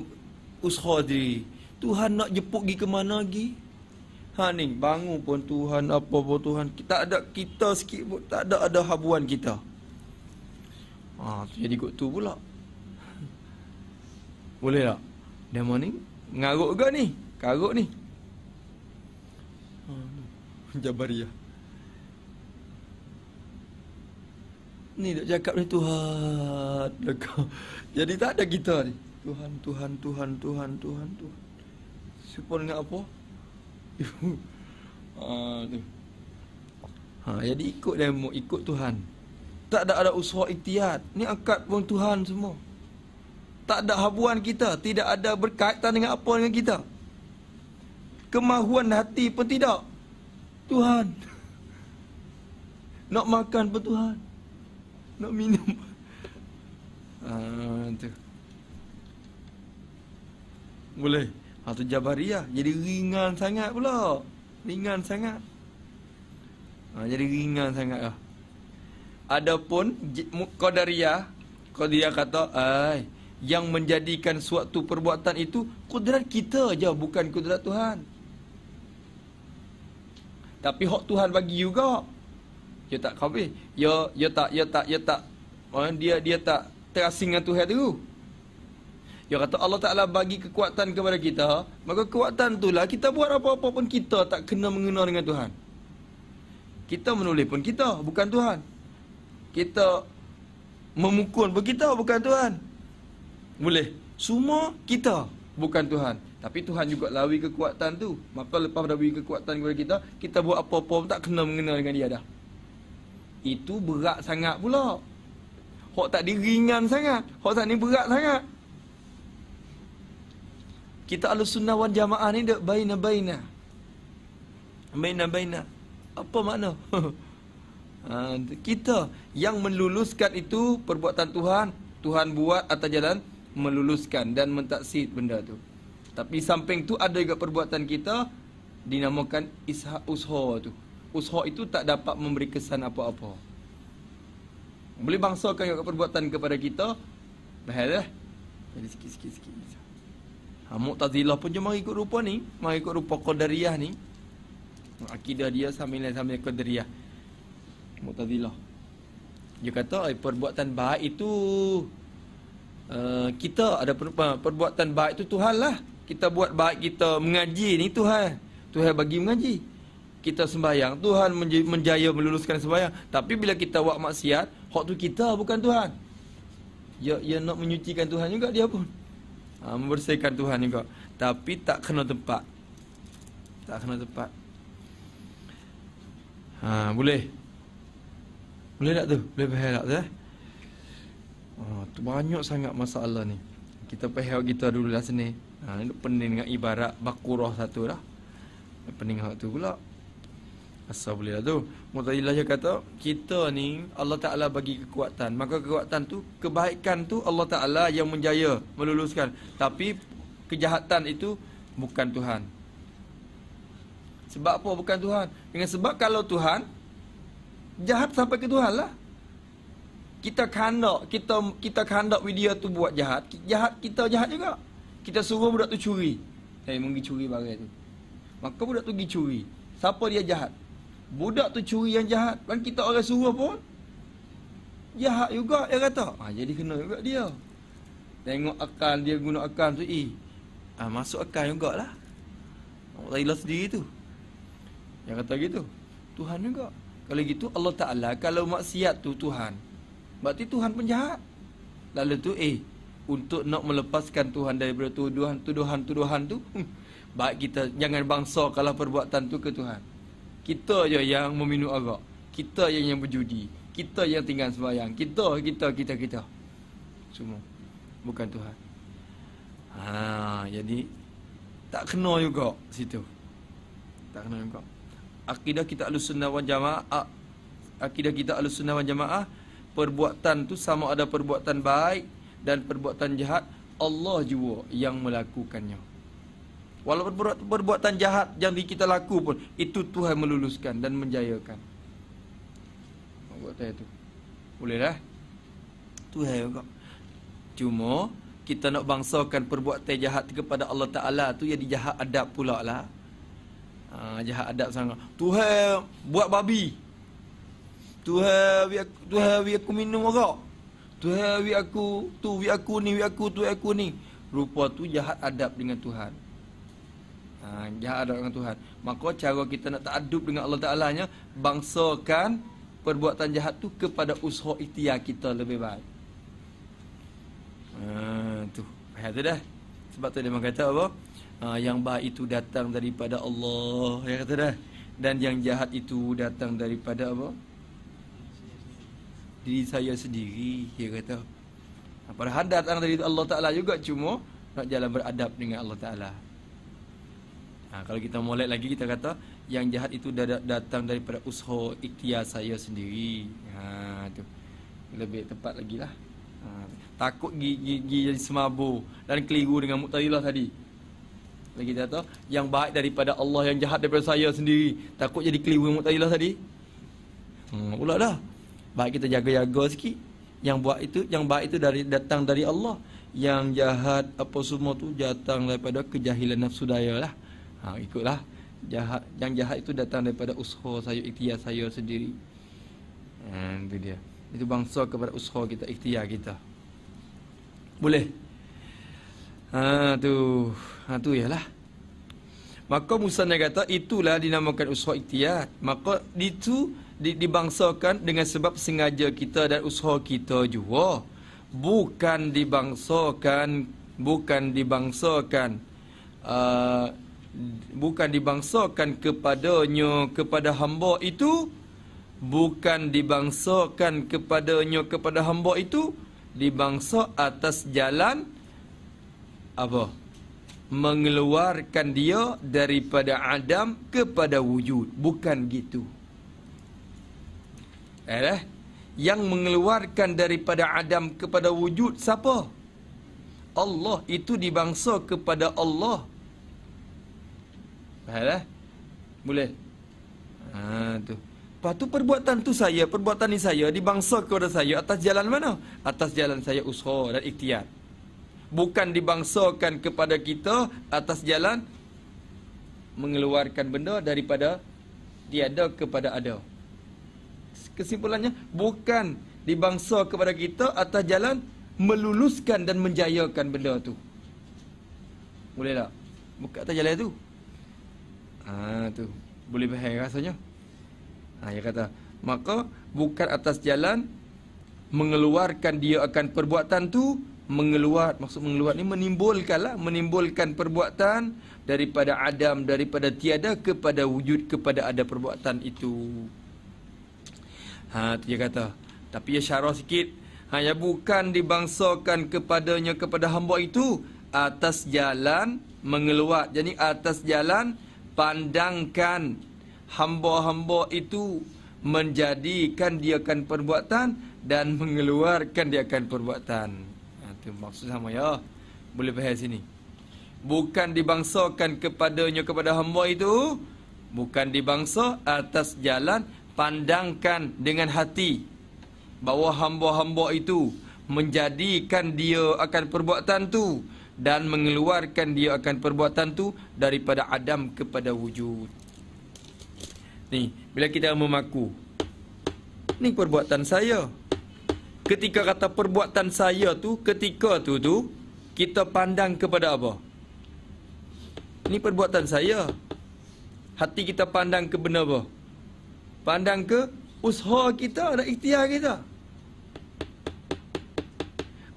Speaker 1: usaha diri. Tuhan nak jepuk pergi ke mana lagi? Ha ni, bangun pun Tuhan, apa pun Tuhan. Tak ada kita sikit pun, tak ada ada habuan kita. Ha, jadi kot tu pula. Boleh tak? Demo ni Ngaruk ke ni? Karuk ni hmm. Jabariyah Ni nak cakap ni Tuhan Jadi tak ada kita ni Tuhan, Tuhan, Tuhan, Tuhan, Tuhan, Tuhan Support dengan apa? ha, tu. ha, jadi ikut demo, ikut Tuhan Tak ada ada usaha ikhtiar Ni akad pun Tuhan semua tak ada habuan kita, tidak ada berkaitan dengan apa dengan kita. Kemahuan hati pun tidak. Tuhan. Nak makan pun Tuhan. Nak minum. Ah, tu. Boleh. Ha tu Jabariyah jadi ringan sangat pula. Ringan sangat. Ha, jadi ringan sangat lah. Adapun Qadariyah, Qadariyah kata, "Ai, yang menjadikan suatu perbuatan itu kudrat kita aja bukan kudrat Tuhan. Tapi hak Tuhan bagi juga. Ya tak khabis. Ya ya tak ya tak ya tak. Dia dia tak terasing dengan Tuhan tu. Ya kata Allah Taala bagi kekuatan kepada kita, maka kekuatan itulah kita buat apa-apa pun kita tak kena mengenal dengan Tuhan. Kita menulis pun kita, bukan Tuhan. Kita memukul pun kita, bukan Tuhan. Boleh. Semua kita bukan Tuhan. Tapi Tuhan juga lawi kekuatan tu. Maka lepas dah kekuatan kepada kita, kita buat apa-apa pun tak kena mengenal dengan dia dah. Itu berat sangat pula. Hak tak diringan sangat. Hak tak ni berat sangat. Kita alus sunnah wal jamaah ni dek baina baina. Baina baina. Apa makna? ha, kita yang meluluskan itu perbuatan Tuhan. Tuhan buat atas jalan meluluskan dan mentaksir benda tu. Tapi samping tu ada juga perbuatan kita dinamakan isha usha tu. Usha itu tak dapat memberi kesan apa-apa. Boleh bangsakan juga perbuatan kepada kita. Bahaya dah. Jadi sikit-sikit sikit. Ha, Mu'tazilah pun cuma ikut rupa ni. Mari ikut rupa Qadariyah ni. Akidah dia sambil sambil Qadariyah. Mu'tazilah. Dia kata perbuatan baik itu uh, kita ada perbuatan baik itu Tuhan lah. Kita buat baik kita mengaji ni Tuhan. Tuhan bagi mengaji. Kita sembahyang, Tuhan menjaya meluluskan sembahyang. Tapi bila kita buat maksiat, hak tu kita bukan Tuhan. Ya, ya nak menyucikan Tuhan juga dia pun. Ha, membersihkan Tuhan juga. Tapi tak kena tempat. Tak kena tempat. Ha, boleh. Boleh tak tu? Boleh faham tak tu eh? Tu banyak sangat masalah ni. Kita pahal kita dulu lah sini. Ha, ini pening dengan ibarat bakurah satu dah. Pening hak tu pula. Asal boleh lah tu. Mutazilah dia kata, kita ni Allah Ta'ala bagi kekuatan. Maka kekuatan tu, kebaikan tu Allah Ta'ala yang menjaya meluluskan. Tapi kejahatan itu bukan Tuhan. Sebab apa bukan Tuhan? Dengan sebab kalau Tuhan jahat sampai ke Tuhan lah. Kita kandak, kita kita kandak video tu buat jahat, jahat kita jahat juga. Kita suruh budak tu curi. Eh, hey, pergi curi barang tu. Maka budak tu pergi curi. Siapa dia jahat? Budak tu curi yang jahat. Kan kita orang suruh pun jahat juga dia kata. Ha, jadi kena juga dia. Tengok akal dia guna akal tu eh. Ha, masuk akal jugalah. Allah Ta'ala sendiri tu. Yang kata gitu. Tuhan juga. Kalau gitu Allah Ta'ala kalau maksiat tu Tuhan. Berarti Tuhan pun jahat. Lalu tu eh. Untuk nak melepaskan Tuhan daripada tuduhan, tuduhan, tuduhan tu. Hmm, baik kita jangan bangsa kalau perbuatan tu ke Tuhan. Kita je yang meminum arak. Kita yang yang berjudi. Kita yang tinggal sembahyang. Kita, kita, kita, kita. Semua. Bukan Tuhan. Ha, jadi tak kena juga situ. Tak kena juga akidah kita Ahlussunnah wal Jamaah akidah kita Ahlussunnah wal Jamaah perbuatan tu sama ada perbuatan baik dan perbuatan jahat Allah jua yang melakukannya. Walaupun perbuatan jahat yang kita laku pun itu Tuhan meluluskan dan menjayakan. Buat itu. Boleh dah? Tuhan juga. Cuma kita nak bangsakan perbuatan jahat kepada Allah Taala tu jadi jahat adab pula lah. Ha, jahat adab sangat. Tuhan buat babi. Tuhan wi aku, Tuhan wi aku minum arak. Tuhan wi aku, tu wi aku ni, wi aku tu aku ni. Rupa tu jahat adab dengan Tuhan. Ha, jahat adab dengan Tuhan. Maka cara kita nak takadub dengan Allah Taala nya bangsakan perbuatan jahat tu kepada usaha ikhtiar kita lebih baik. Ha, tu. Ayat tu dah. Sebab tu dia kata apa? ha, yang baik itu datang daripada Allah ya kata dah dan yang jahat itu datang daripada apa diri saya sendiri dia kata ha, padahal datang dari Allah Taala juga cuma nak jalan beradab dengan Allah Taala ha, kalau kita molek lagi kita kata yang jahat itu datang daripada usaha ikhtiar saya sendiri ha tu lebih tepat lagi lah ha, takut gigi, gigi jadi semabur dan keliru dengan Muqtadilah tadi lagi dia kata yang baik daripada Allah yang jahat daripada saya sendiri. Takut jadi keliru Mu'tazilah tadi. Hmm, pula dah. Baik kita jaga-jaga sikit. Yang buat itu, yang baik itu dari datang dari Allah. Yang jahat apa semua tu datang daripada kejahilan nafsu daya lah. Ha, ikutlah. Jahat, yang jahat itu datang daripada usaha saya, ikhtiar saya sendiri. Ha, itu dia. Itu bangsa kepada usaha kita, ikhtiar kita. Boleh? Ha, tu. Ha tu ialah. Maka Musa kata itulah dinamakan usaha ikhtiar. Maka itu dibangsakan dengan sebab sengaja kita dan usaha kita juga. Bukan dibangsakan bukan dibangsakan uh, bukan dibangsakan kepadanya kepada hamba itu bukan dibangsakan kepadanya kepada hamba itu dibangsa atas jalan apa? mengeluarkan dia daripada adam kepada wujud bukan gitu eh yang mengeluarkan daripada adam kepada wujud siapa? Allah itu dibangsa kepada Allah. Eh boleh? Ha tu. Lepas tu perbuatan tu saya, perbuatan ni saya dibangsa kepada saya atas jalan mana? Atas jalan saya usaha dan ikhtiar. Bukan dibangsakan kepada kita atas jalan mengeluarkan benda daripada tiada kepada ada. Kesimpulannya bukan dibangsa kepada kita atas jalan meluluskan dan menjayakan benda tu. Boleh tak? Bukan atas jalan tu. Ha tu. Boleh faham rasanya? Ha dia kata, maka bukan atas jalan mengeluarkan dia akan perbuatan tu mengeluar maksud mengeluar ni menimbulkanlah menimbulkan perbuatan daripada adam daripada tiada kepada wujud kepada ada perbuatan itu ha dia kata tapi ya syarah sikit ha ya bukan dibangsakan kepadanya kepada hamba itu atas jalan mengeluar jadi atas jalan pandangkan hamba-hamba itu menjadikan dia akan perbuatan dan mengeluarkan dia akan perbuatan itu maksud sama ya. Boleh faham sini. Bukan dibangsakan kepadanya kepada hamba itu Bukan dibangsa atas jalan pandangkan dengan hati bahawa hamba-hamba itu menjadikan dia akan perbuatan tu dan mengeluarkan dia akan perbuatan tu daripada adam kepada wujud. Ni, bila kita memaku. Ni perbuatan saya. Ketika kata perbuatan saya tu, ketika tu tu, kita pandang kepada apa? Ni perbuatan saya. Hati kita pandang ke benda apa? Pandang ke usaha kita dan ikhtiar kita.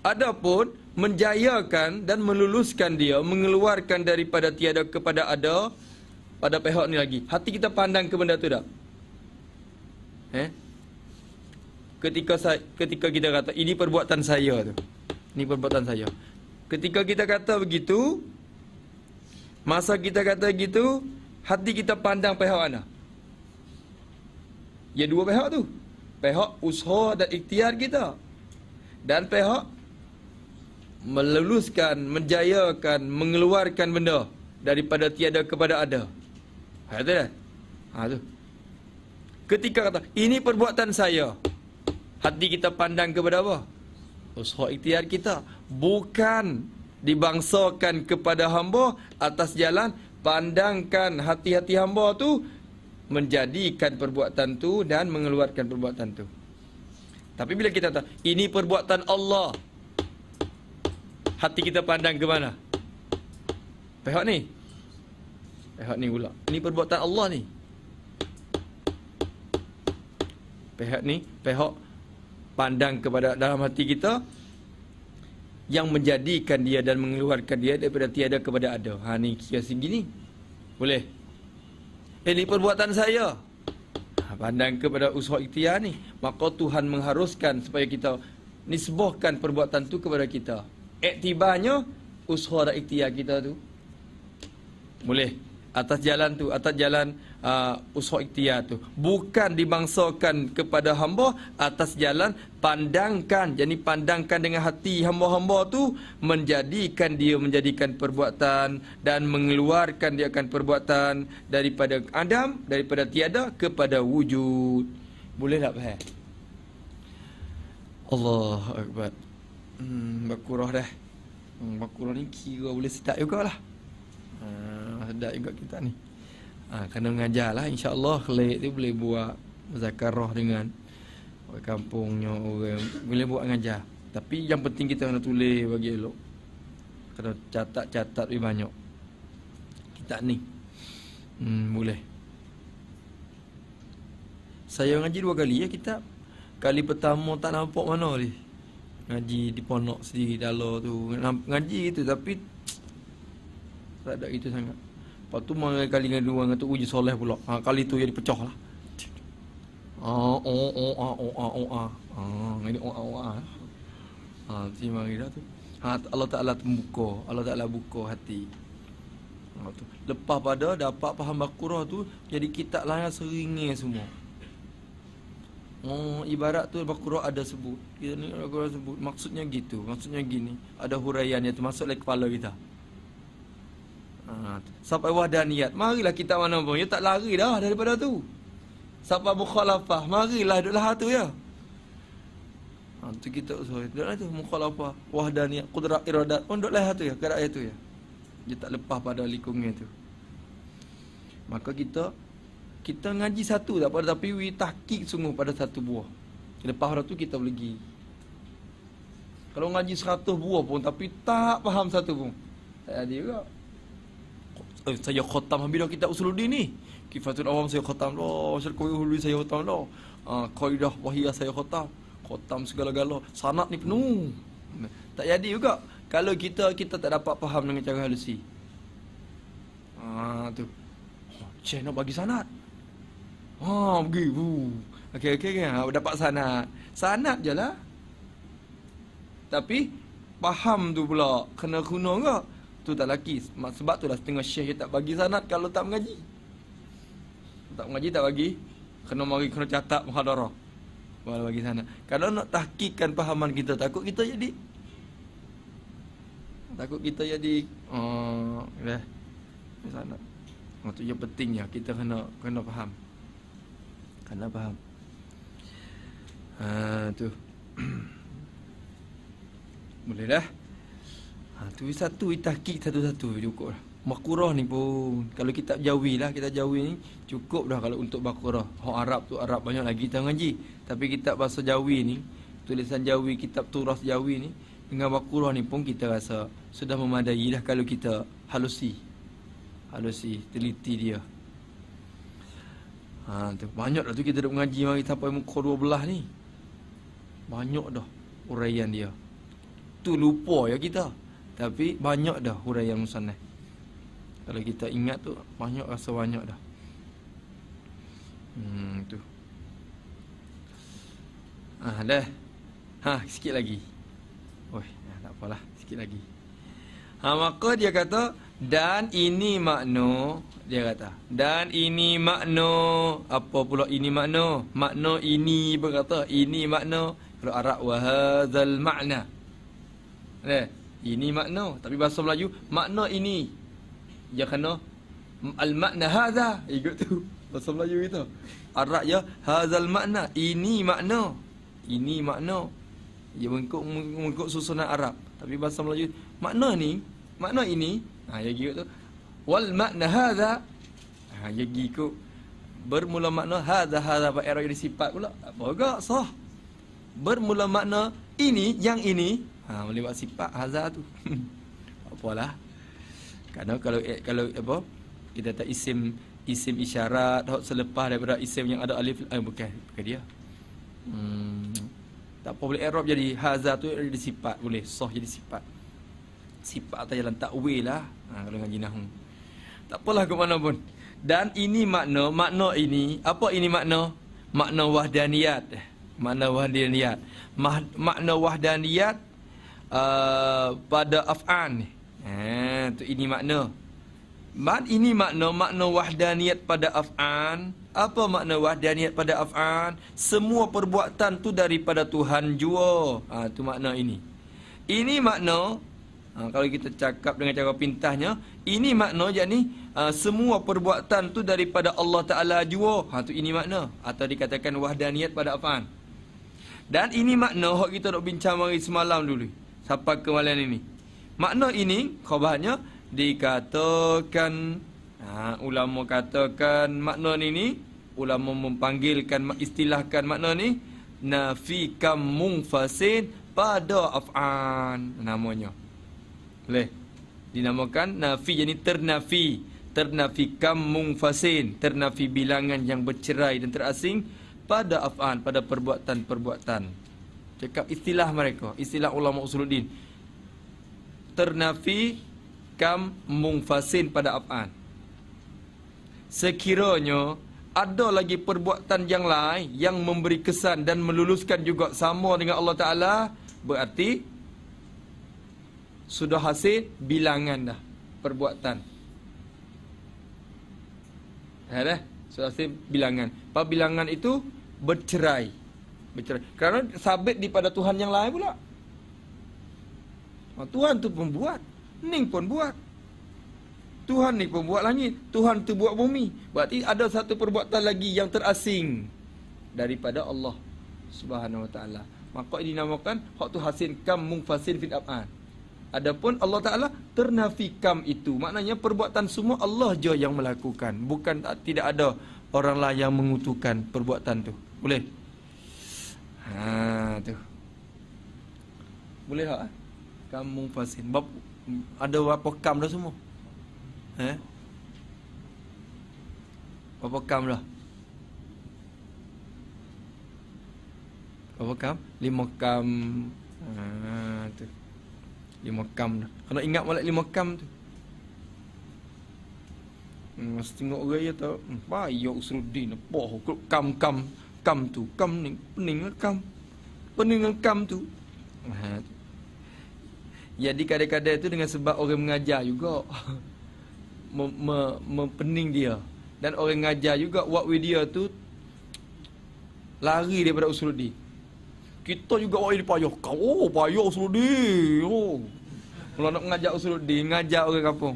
Speaker 1: Adapun menjayakan dan meluluskan dia, mengeluarkan daripada tiada kepada ada pada pihak ni lagi. Hati kita pandang ke benda tu tak? Eh? Ketika saya, ketika kita kata ini perbuatan saya tu. Ini perbuatan saya. Ketika kita kata begitu, masa kita kata begitu, hati kita pandang pihak mana? Ya dua pihak tu. Pihak usaha dan ikhtiar kita. Dan pihak meluluskan, menjayakan, mengeluarkan benda daripada tiada kepada ada. Ha tu dah. Ha tu. Ketika kata ini perbuatan saya. Hati kita pandang kepada apa? Usaha ikhtiar kita bukan dibangsakan kepada hamba atas jalan pandangkan hati-hati hamba tu menjadikan perbuatan tu dan mengeluarkan perbuatan tu. Tapi bila kita kata ini perbuatan Allah. Hati kita pandang ke mana? Pihak ni. Pihak ni pula. Ini perbuatan Allah ni. Pihak ni, pihak pandang kepada dalam hati kita yang menjadikan dia dan mengeluarkan dia daripada tiada kepada ada. Ha ni kira segini. Boleh. Eh ni perbuatan saya. Ha, pandang kepada usaha ikhtiar ni. Maka Tuhan mengharuskan supaya kita nisbahkan perbuatan tu kepada kita. Iktibarnya usaha dan ikhtiar kita tu. Boleh. Atas jalan tu, atas jalan uh, usaha ikhtiar tu. Bukan dibangsakan kepada hamba atas jalan pandangkan. Jadi pandangkan dengan hati hamba-hamba tu menjadikan dia menjadikan perbuatan dan mengeluarkan dia akan perbuatan daripada adam daripada tiada kepada wujud. Boleh tak faham Allah akbar. Hmm bakurah dah. Hmm, bakurah ni kira boleh sedap jugalah sedap juga kita ni. Ha, Kena mengajar lah. InsyaAllah Khalid tu boleh buat Zakarah dengan Orang kampungnya orang Boleh buat mengajar. Tapi yang penting kita kena tulis bagi elok. Kena catat-catat lebih banyak. Kita ni. Hmm, Boleh. Saya ngaji dua kali ya kita Kali pertama tak nampak mana ni. Ngaji di ponok sendiri dalam tu. Ngaji gitu tapi Tak ada itu sangat Lepas tu mana kali dengan dua Kata uji soleh pula ha, Kali tu jadi pecah lah Oh oh oh ah oh ah oh ah ah ini oh ah oh ah ah tu mari dah tu ha, Allah Taala membuka Allah Taala buka hati ha, tu. lepas pada dapat faham bakurah tu jadi kita lah yang seringnya semua Oh, ibarat tu bakurah ada sebut. Kita ni bakurah sebut. Maksudnya gitu. Maksudnya gini. Ada huraiannya tu masuk dalam kepala kita. Ha, sampai wahdaniyat. Marilah kita mana pun. Ya tak lari dah daripada tu. Sampai mukhalafah. Marilah duduklah tu ya. Ha, tu kita usah. Duduklah tu mukhalafah. Wahdaniyat. Kudrat iradat. Oh duduklah tu ya. Kerak tu ya. Dia tak lepas pada likungnya tu. Maka kita kita ngaji satu tak pada tapi we tahqiq sungguh pada satu buah. Lepas pada tu kita boleh pergi. Kalau ngaji seratus buah pun tapi tak faham satu pun. Tak ada juga eh, saya khatam habis dah kitab usuluddin ni kifatul awam saya khatam dah asal kau hulu saya khatam dah uh, kaidah wahiyah saya khatam khatam segala-gala sanad ni penuh tak jadi juga kalau kita kita tak dapat faham dengan cara halusi uh, tu Cik nak bagi sanad Ha, pergi. Uh. Okey, okey, okey. Ha, dapat. Sanad je lah. Tapi, faham tu pula. Kena guna ke? Tu tak laki sebab tu lah setengah syekh tak bagi sanad kalau tak mengaji tak mengaji tak bagi kena mari kena catat muhadarah baru bagi sana kalau nak tahkikkan pahaman kita takut kita jadi takut kita jadi oh dah sana Itu yang pentingnya kita kena kena faham. Kena faham. Ha tu. Boleh dah. Ha tu satu tahqiq satu-satu cukup dah. Makurah ni pun kalau kita jawi lah kita jawi ni cukup dah kalau untuk makurah. Hak Arab tu Arab banyak lagi kita ngaji. Tapi kitab bahasa Jawi ni tulisan Jawi kitab turas Jawi ni dengan makurah ni pun kita rasa sudah memadai dah kalau kita halusi. Halusi teliti dia. Ha tu banyak dah tu kita dah mengaji mari sampai muka 12 ni. Banyak dah uraian dia. Tu lupa ya kita. Tapi banyak dah huraian musannaf. Kalau kita ingat tu banyak rasa banyak dah. Hmm tu. Ah dah. Ha sikit lagi. Ya, tak apalah, sikit lagi. Ha maka dia kata dan ini makna dia kata dan ini makna apa pula ini makna makna ini berkata ini makna kalau Arab wa hadzal makna eh ini makna. Tapi bahasa Melayu makna ini. Dia kena al makna hadza. Ikut tu bahasa Melayu kita Arab ya hadzal makna. Ini makna. Ini makna. Dia mengikut mengikut susunan Arab. Tapi bahasa Melayu makna ni makna ini. Ha ya gitu tu. Wal makna hadza. Ha ya gitu bermula makna apa era jadi sifat pula. Apa gak sah. Bermula makna ini yang ini Ha boleh buat sifat hazar tu. Apalah. Kerana kalau eh, kalau apa kita tak isim isim isyarat hok selepas daripada isim yang ada alif eh bukan bukan dia. Hmm. Tak apa boleh i'rab jadi hazar tu jadi sifat boleh sah jadi sifat. Sifat atas jalan takwil lah. Ha kalau ngaji nahwu. Tak apalah ke mana pun. Dan ini makna, makna ini, apa ini makna? Makna wahdaniyat. Makna wahdaniyat. Makna wahdaniyat uh, pada af'an ni. Ha tu ini makna. Mat ini makna makna wahdaniyat pada af'an. Apa makna wahdaniyat pada af'an? Semua perbuatan tu daripada Tuhan jua. Ha tu makna ini. Ini makna ha, kalau kita cakap dengan cara pintahnya, ini makna yakni uh, semua perbuatan tu daripada Allah Taala jua. Ha tu ini makna atau dikatakan wahdaniyat pada af'an. Dan ini makna hok kita nak bincang mari semalam dulu sampai ke ini. Makna ini khabarnya dikatakan ha, ulama katakan makna ini ulama memanggilkan istilahkan makna ni nafi kam munfasin pada af'an namanya. Boleh dinamakan nafi jadi ternafi ternafi kam munfasin ternafi bilangan yang bercerai dan terasing pada af'an pada perbuatan-perbuatan Cakap istilah mereka, istilah ulama usuluddin. Ternafi kam mungfasin pada af'an. Sekiranya ada lagi perbuatan yang lain yang memberi kesan dan meluluskan juga sama dengan Allah Taala, berarti sudah hasil bilangan dah perbuatan. Ya dah, sudah hasil bilangan. Apa bilangan itu bercerai bercerai. Kerana sabit di pada Tuhan yang lain pula. Ha, Tuhan tu pembuat. Ning pun buat. Tuhan ni pun buat langit. Tuhan tu buat bumi. Berarti ada satu perbuatan lagi yang terasing daripada Allah Subhanahu Wa Taala. Maka ini dinamakan hak tu hasin kam mungfasin fil af'an. Adapun Allah Taala ternafikam itu. Maknanya perbuatan semua Allah je yang melakukan. Bukan tidak ada orang lain yang mengutukan perbuatan tu. Boleh? Ha tu. Boleh tak? Eh? Kamu fasin. Bab ada berapa kam dah semua? Eh? Berapa kam dah? Berapa kam? Lima kam. Ha tu. Lima kam dah. Kena ingat molek lima kam tu. Hmm, mesti tengok orang ya tak. Hmm, Baik Usruddin apa kam-kam kam tu kam ni pening lah kam pening kam tu. Ha. jadi kadang-kadang tu dengan sebab orang mengajar juga. Mempening dia. Dan orang mengajar juga buat video tu lari daripada usuludi kita juga buat ini payah kau oh payah usuludi oh. Kalau nak mengajar usuludi mengajar orang kampung.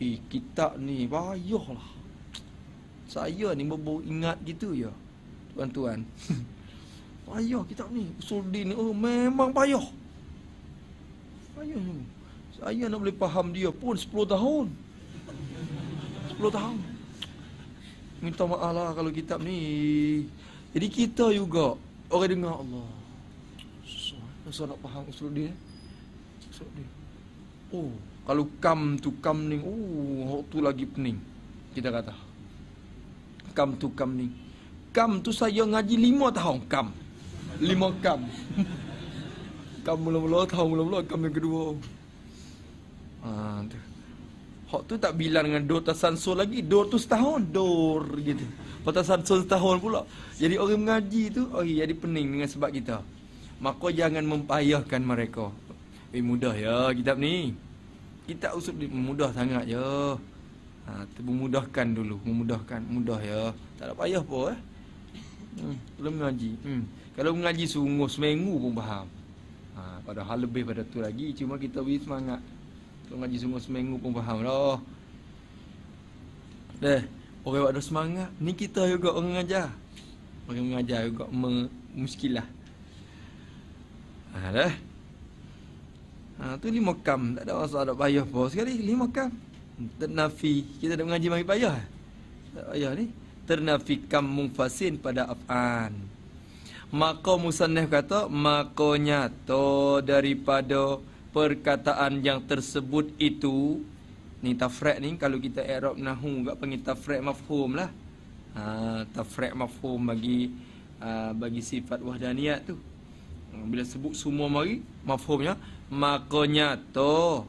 Speaker 1: Eh kitab ni payahlah. Saya ni baru ingat gitu ya Tuan-tuan. Payah kitab ni. Usul din ni oh, memang payah. Payah ni. Saya nak boleh faham dia pun 10 tahun. 10 tahun. Minta maaf lah kalau kitab ni. Jadi kita juga Orang dengar Allah. Susah nak faham usul din Usul din Oh kalau kam tu kam ni, oh, tu lagi pening. Kita kata. Kam tu kam ni. Kam tu saya ngaji lima tahun kam. Lima kam. kam mula-mula tahun mula-mula kam yang kedua. Ha, tu. Hak tu tak bilang dengan dor tasansul lagi. Dor tu setahun. Dor gitu. Lepas tasansul setahun pula. Jadi orang mengaji tu, oh, jadi pening dengan sebab kita. Maka jangan mempayahkan mereka. Eh mudah ya kitab ni. Kita usul mudah sangat je. Ha, memudahkan dulu, memudahkan, mudah ya. Tak ada payah apa eh. Hmm, belum mengaji. Hmm. Kalau mengaji sungguh seminggu pun faham. Ha, padahal lebih pada tu lagi, cuma kita beri semangat. Kalau mengaji sungguh seminggu pun faham dah. Deh, orang ada semangat. Ni kita juga orang mengajar. Orang mengajar juga muskilah. Ha, dah. Ha, tu lima kam. Tak ada masalah, ada payah apa sekali. Lima kam. Ternafi. Kita dah mengaji mari payah. Tak payah ni. Ternafi kam mungfasin pada af'an. Maka Musannif kata, maka nyata daripada perkataan yang tersebut itu, ni tafrek ni, kalau kita Arab nahu, tak panggil tafrek mafhum lah. Ha, tafrek mafhum bagi uh, bagi sifat wahdaniyat tu. Bila sebut semua mari, mafhumnya, Maka nyata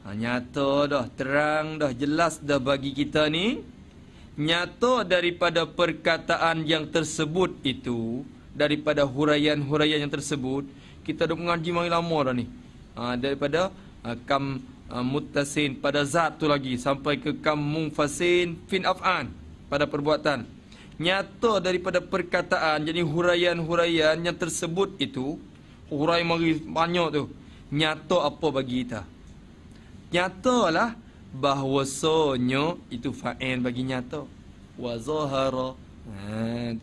Speaker 1: ha, Nyata dah Terang dah Jelas dah bagi kita ni Nyata daripada perkataan yang tersebut itu Daripada huraian-huraian yang tersebut Kita dah mengaji mari lama dah ni. Ha, Daripada ha, Kam ha, mutasin pada zat tu lagi Sampai ke kam mungfasin fin af'an Pada perbuatan. Nyata daripada perkataan Jadi huraian-huraian yang tersebut itu Hurai mari banyak tu nyata apa bagi kita? Nyatalah bahwasanya itu fa'il bagi nyata. Wa zahara. Ha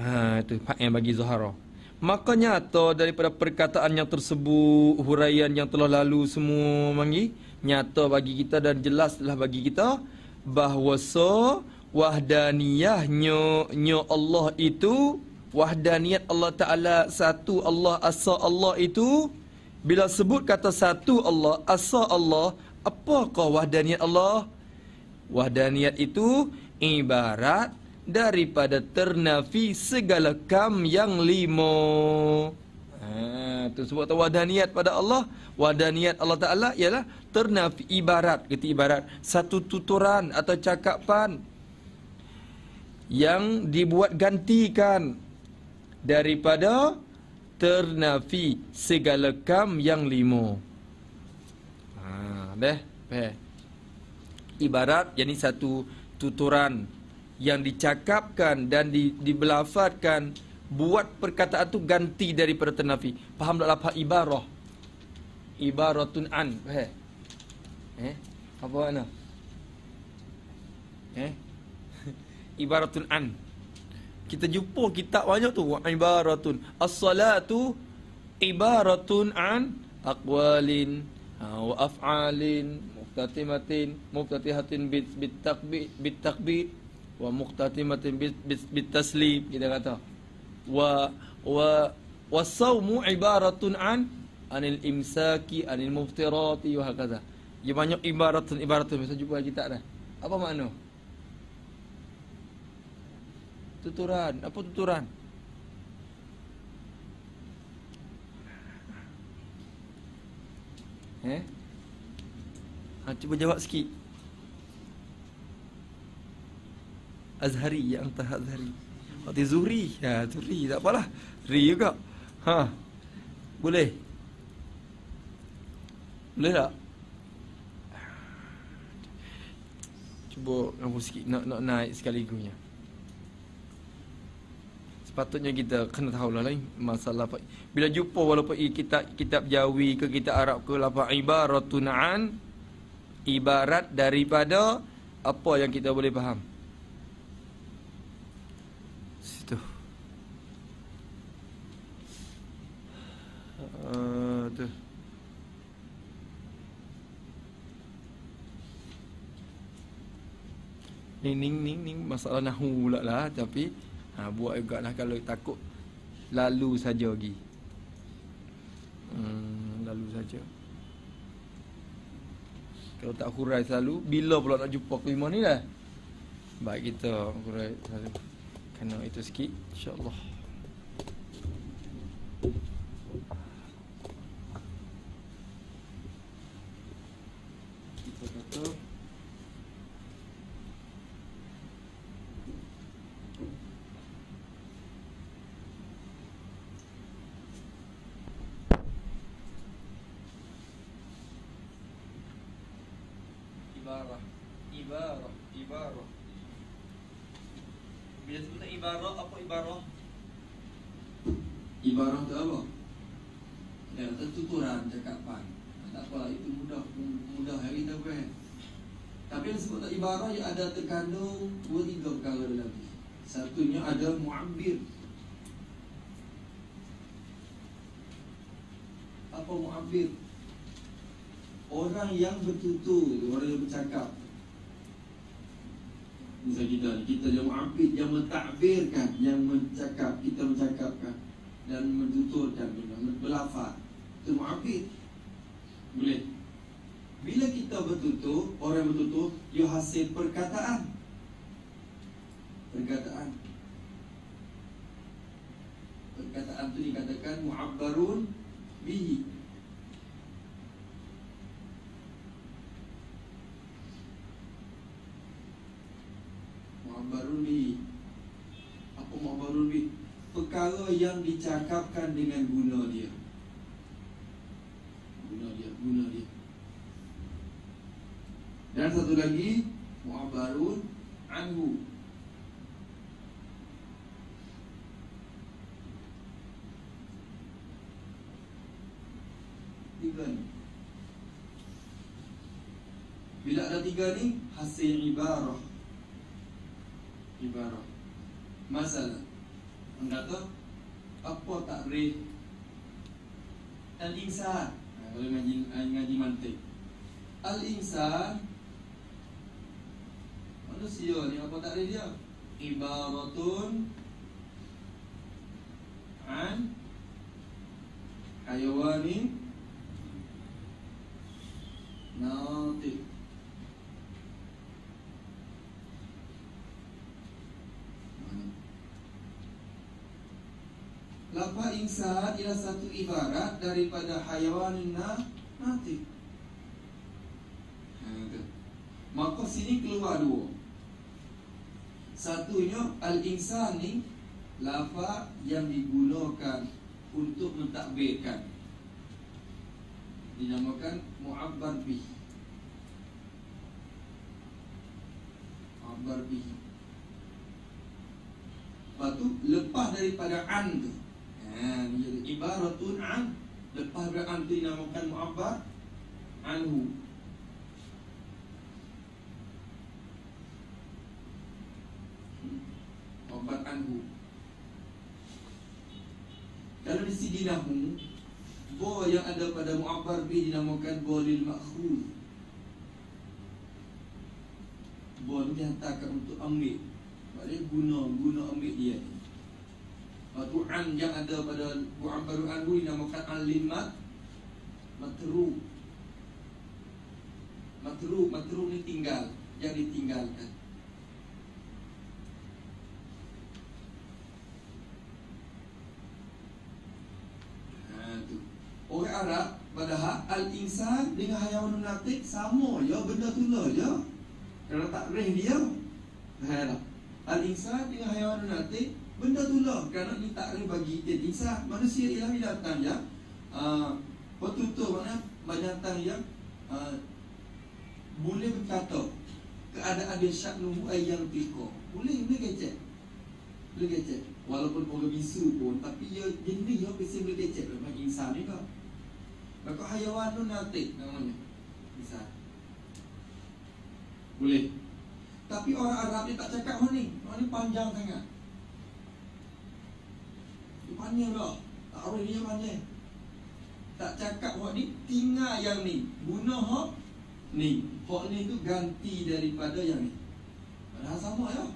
Speaker 1: ha itu fa'il bagi zahara. Maka nyata daripada perkataan yang tersebut huraian yang telah lalu semua mangi nyata bagi kita dan jelaslah bagi kita bahawa so wahdaniyahnya nya Allah itu wahdaniyat Allah Taala satu Allah asa Allah itu bila sebut kata satu Allah asa Allah apakah wahdaniyat Allah? Wahdaniyat itu ibarat daripada ternafi segala kam yang lima. Ha tu sebut tu wahdaniyat pada Allah. Wahdaniyat Allah Taala ialah ternafi ibarat. Kata ibarat satu tuturan atau cakapan yang dibuat gantikan daripada ternafi segala kam yang lima. Ha, beh, beh. Ibarat yakni satu tuturan yang dicakapkan dan di, dibelafatkan buat perkataan tu ganti daripada ternafi. Faham tak lafaz ibarah? Ibaratun an. Beh. Eh? Apa makna? Eh? Ibaratun an kita jumpa kitab banyak tu ibaratun. As-salatu ibaratun an aqwalin ha, wa af'alin muftatimatin muftatihatin bit bit takbir wa muftatimatin bit taslim kita kata. Wa wa wasawmu ibaratun an anil imsaki anil muftirati wa hakaza dia banyak ibaratun ibaratun. Bisa jumpa kitab dah. Apa makna Tuturan. Apa tuturan? Eh? Ha, cuba jawab sikit. Azhari yang entah Azhari. Waktu Zuhri. Ya, Zuhri. Tak apalah. Ri juga. Ha. Boleh. Boleh tak? Cuba nombor sikit. Nak, nak naik sekali gunya. Sepatutnya kita kena tahu lah lain masalah. Bila jumpa walaupun kita kitab Jawi ke kitab Arab ke lafaz ibaratun an ibarat daripada apa yang kita boleh faham. Situ. Uh, tu. Ning ning ning ning masalah nahu pula lah tapi ha, Buat juga lah kalau takut Lalu saja lagi hmm, Lalu saja. Kalau tak hurai selalu Bila pula nak jumpa kelima ni lah? Baik kita hurai selalu. Kena itu sikit InsyaAllah Kita kata ibarah ibarah ibarah bila sebut ibarah apa ibarah ibarah tu apa ya tertuturan cakapan tak apa itu mudah mudah hari kita kan tapi yang sebut ibarah yang ada terkandung dua tiga perkara dalam satunya ada muabbir. Apa muabbir? Orang yang bertutur Orang yang bercakap. Misal kita Kita yang mu'abid Yang mentakbirkan Yang mencakap Kita mencakapkan Dan mentuturkan Berlafaz. Itu mu'abid Boleh Bila kita bertutur Orang yang bertutur Ia hasil perkataan Perkataan Perkataan itu dikatakan Mu'abbarun Bihi Mu'abbarun bi Apa Mu'abbarun bi Perkara yang dicakapkan dengan guna dia. Guna dia, guna dia. Dan satu lagi Mu'abbarun anhu. Tiga ni. Bila ada tiga ni Hasil ibarah ibarat Masalah Mengata Apa takrif Al-insan ha, Kalau ngaji, ngaji mantik Al-insan Manusia ni apa takrif dia Ibaratun An Hayawanin Natik Lapa insan ialah satu ibarat daripada hayawan mati. Ha, Maka sini keluar dua. Satunya al-insan ni lafaz yang digunakan untuk mentakbirkan. Dinamakan mu'abbar bih. Mu'abbar bih. Lepas tu lepas daripada an tu Ha, ibaratun an lepas an tu dinamakan mu'abbar anhu mu'abbar anhu kalau di sini nahu bo yang ada pada mu'abbar bi dinamakan bolil makhuz bo ni dihantarkan untuk ambil. Maksudnya guna guna ambil dia ni. Yang ada pada Quran baru Anhu dinamakan Al-Limat Matru. Matru, Matru ni tinggal Yang ditinggalkan ha, Orang Arab Padahal Al-Insan dengan hayawan natik Sama ya benda tu lah ya Kalau tak reh dia Al-Insan dengan hayawan natik Benda tu lah Kerana ni tak boleh bagi dia. Insah Manusia ialah binatang yang uh, Bertutur mana Binatang yang uh, Boleh berkata Keadaan dia syak nunggu yang tiko Boleh, boleh kecek. Boleh kecek. Walaupun orang bisu pun Tapi dia jenis yang bisa boleh becek Macam insan ni kau Maka hayawan tu natik namanya. Insan Boleh. Tapi orang Arab ni tak cakap mana ni. Orang ni panjang sangat. Dia panjang lah Tak boleh dia panjang. Tak cakap hak ni Tinggal yang ni. Guna hak ni. Hak ni tu ganti daripada yang ni. Padahal sama ya.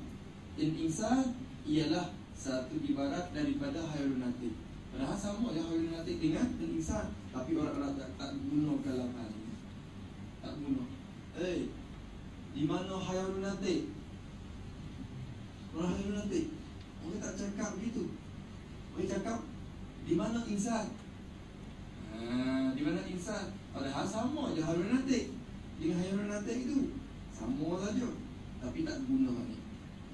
Speaker 1: In insan Ialah satu ibarat daripada hayalun nanti. Padahal sama je hayalun nanti dengan insan. Tapi orang-orang tak, tak guna kalaman ini. Tak guna. Eh, hey, di mana hayalun nanti? Orang hayalun nanti. Orang tak cakap begitu. Orang cakap, di mana insan? Ha, di mana insan? Padahal sama je hayalun nanti. Dengan hayalun nanti itu. Sama saja. Tapi tak guna ni.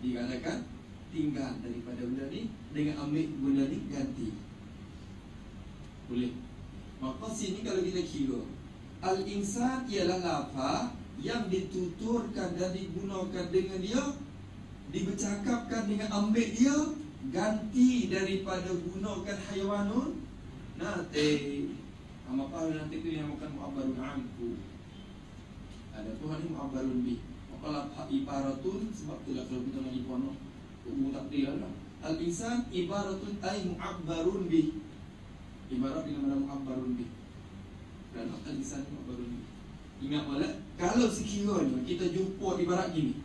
Speaker 1: Dikatakan, tinggal daripada benda ni dengan ambil benda ni ganti. Boleh. Maka sini kalau kita kira al-insan ialah lafaz yang dituturkan dan digunakan dengan dia dibercakapkan dengan ambil dia ganti daripada gunakan haiwanun nanti. Apa nanti tu yang makan mu'abbarun anku? Ada pun ni mu'abbarun bi. Maka lafaz ibaratun sebab itulah kalau kita nak ibarat Umum takdir lah. Al-insan ibaratun ay mu'abbarun bih Ibarat dengan mana mu'abbarun bih Dan al-insan mu'abbarun bih Ingat pula Kalau sekiranya kita jumpa ibarat gini